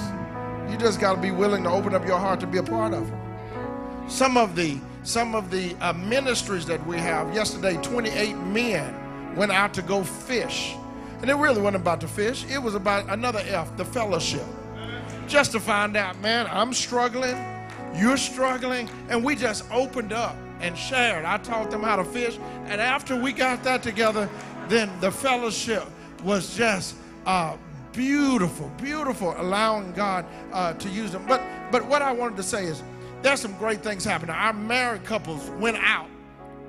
You just got to be willing to open up your heart to be a part of them. Some of the some of the uh, ministries that we have. Yesterday, 28 men went out to go fish, and it really wasn't about the fish. It was about another F, the fellowship. Just to find out, man, I'm struggling, you're struggling, and we just opened up and shared. I taught them how to fish, and after we got that together, then the fellowship was just uh, beautiful, beautiful, allowing God uh, to use them. But but what I wanted to say is there's some great things happening. Our married couples went out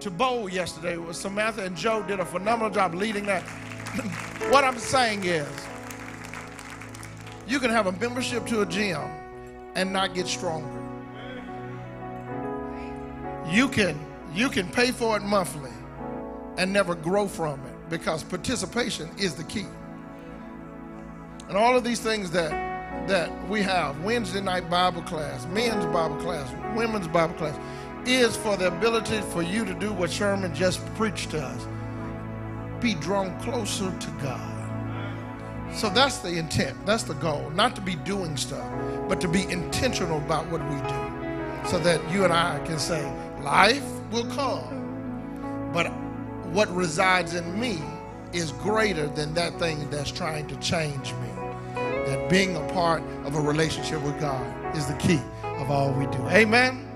to bowl yesterday. With Samantha and Joe did a phenomenal job leading that. <laughs> what I'm saying is, you can have a membership to a gym and not get stronger. You can you can pay for it monthly and never grow from it because participation is the key. And all of these things that that we have Wednesday night Bible class, men's Bible class, women's Bible class, is for the ability for you to do what Sherman just preached to us be drawn closer to God. So that's the intent, that's the goal, not to be doing stuff, but to be intentional about what we do. So that you and I can say, life will come, but what resides in me is greater than that thing that's trying to change me. That being a part of a relationship with God is the key of all we do. Amen.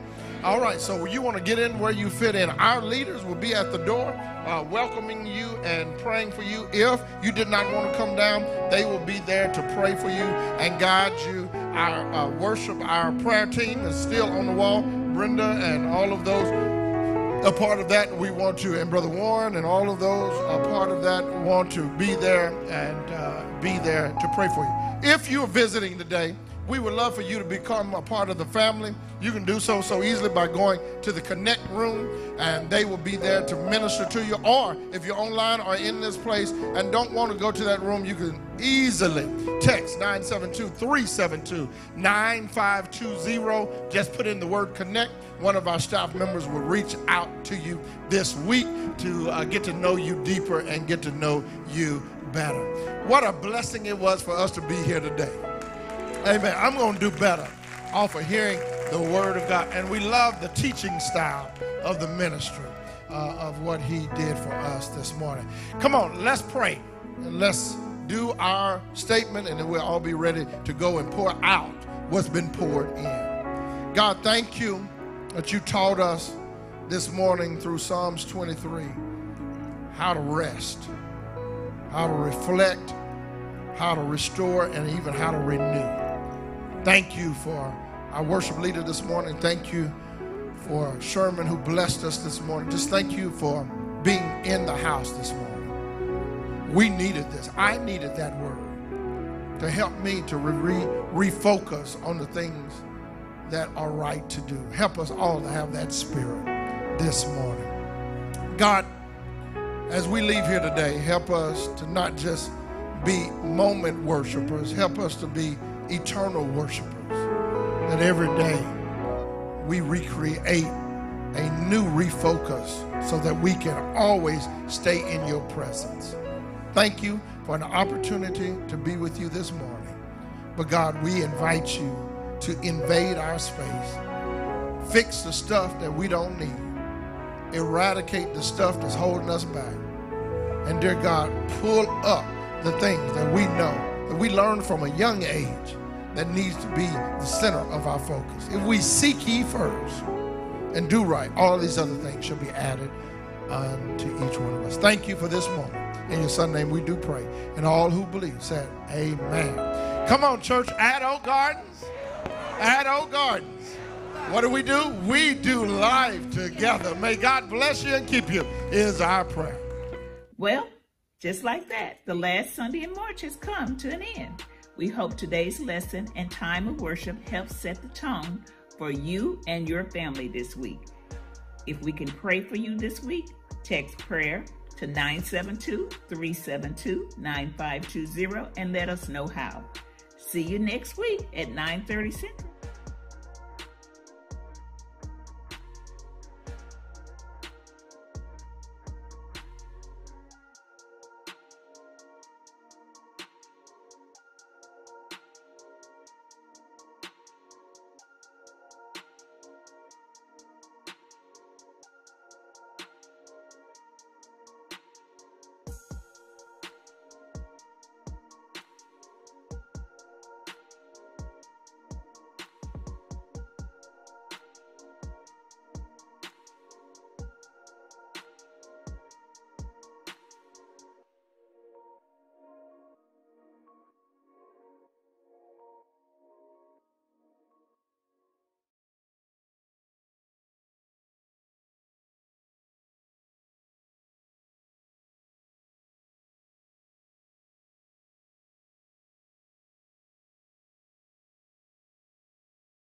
All right, so you want to get in where you fit in. Our leaders will be at the door uh, welcoming you and praying for you. If you did not want to come down, they will be there to pray for you and guide you. Our uh, worship, our prayer team is still on the wall. Brenda and all of those a part of that, we want to, and Brother Warren and all of those are part of that, want to be there and uh, be there to pray for you. If you're visiting today, we would love for you to become a part of the family. You can do so so easily by going to the Connect room, and they will be there to minister to you. Or if you're online or in this place and don't want to go to that room, you can easily text 972 372 9520. Just put in the word Connect. One of our staff members will reach out to you this week to uh, get to know you deeper and get to know you better. What a blessing it was for us to be here today. Amen. I'm going to do better off of hearing the word of God. And we love the teaching style of the ministry uh, of what he did for us this morning. Come on, let's pray and let's do our statement, and then we'll all be ready to go and pour out what's been poured in. God, thank you that you taught us this morning through Psalms 23 how to rest, how to reflect, how to restore, and even how to renew. Thank you for our worship leader this morning. Thank you for Sherman who blessed us this morning. Just thank you for being in the house this morning. We needed this. I needed that word to help me to re refocus on the things that are right to do. Help us all to have that spirit this morning. God, as we leave here today, help us to not just be moment worshipers, help us to be eternal worshipers. That every day we recreate a new refocus so that we can always stay in your presence. Thank you for an opportunity to be with you this morning. But God, we invite you to invade our space, fix the stuff that we don't need, eradicate the stuff that's holding us back. And dear God, pull up the things that we know that we learn from a young age that needs to be the center of our focus. If we seek ye first and do right, all these other things shall be added unto each one of us. Thank you for this moment. In your son's name we do pray. And all who believe said, Amen. Come on, church, at Oak Gardens. At Oak Gardens. What do we do? We do life together. May God bless you and keep you, is our prayer. Well, just like that, the last Sunday in March has come to an end. We hope today's lesson and time of worship helps set the tone for you and your family this week. If we can pray for you this week, text prayer to 972-372-9520 and let us know how. See you next week at 9.30 Central.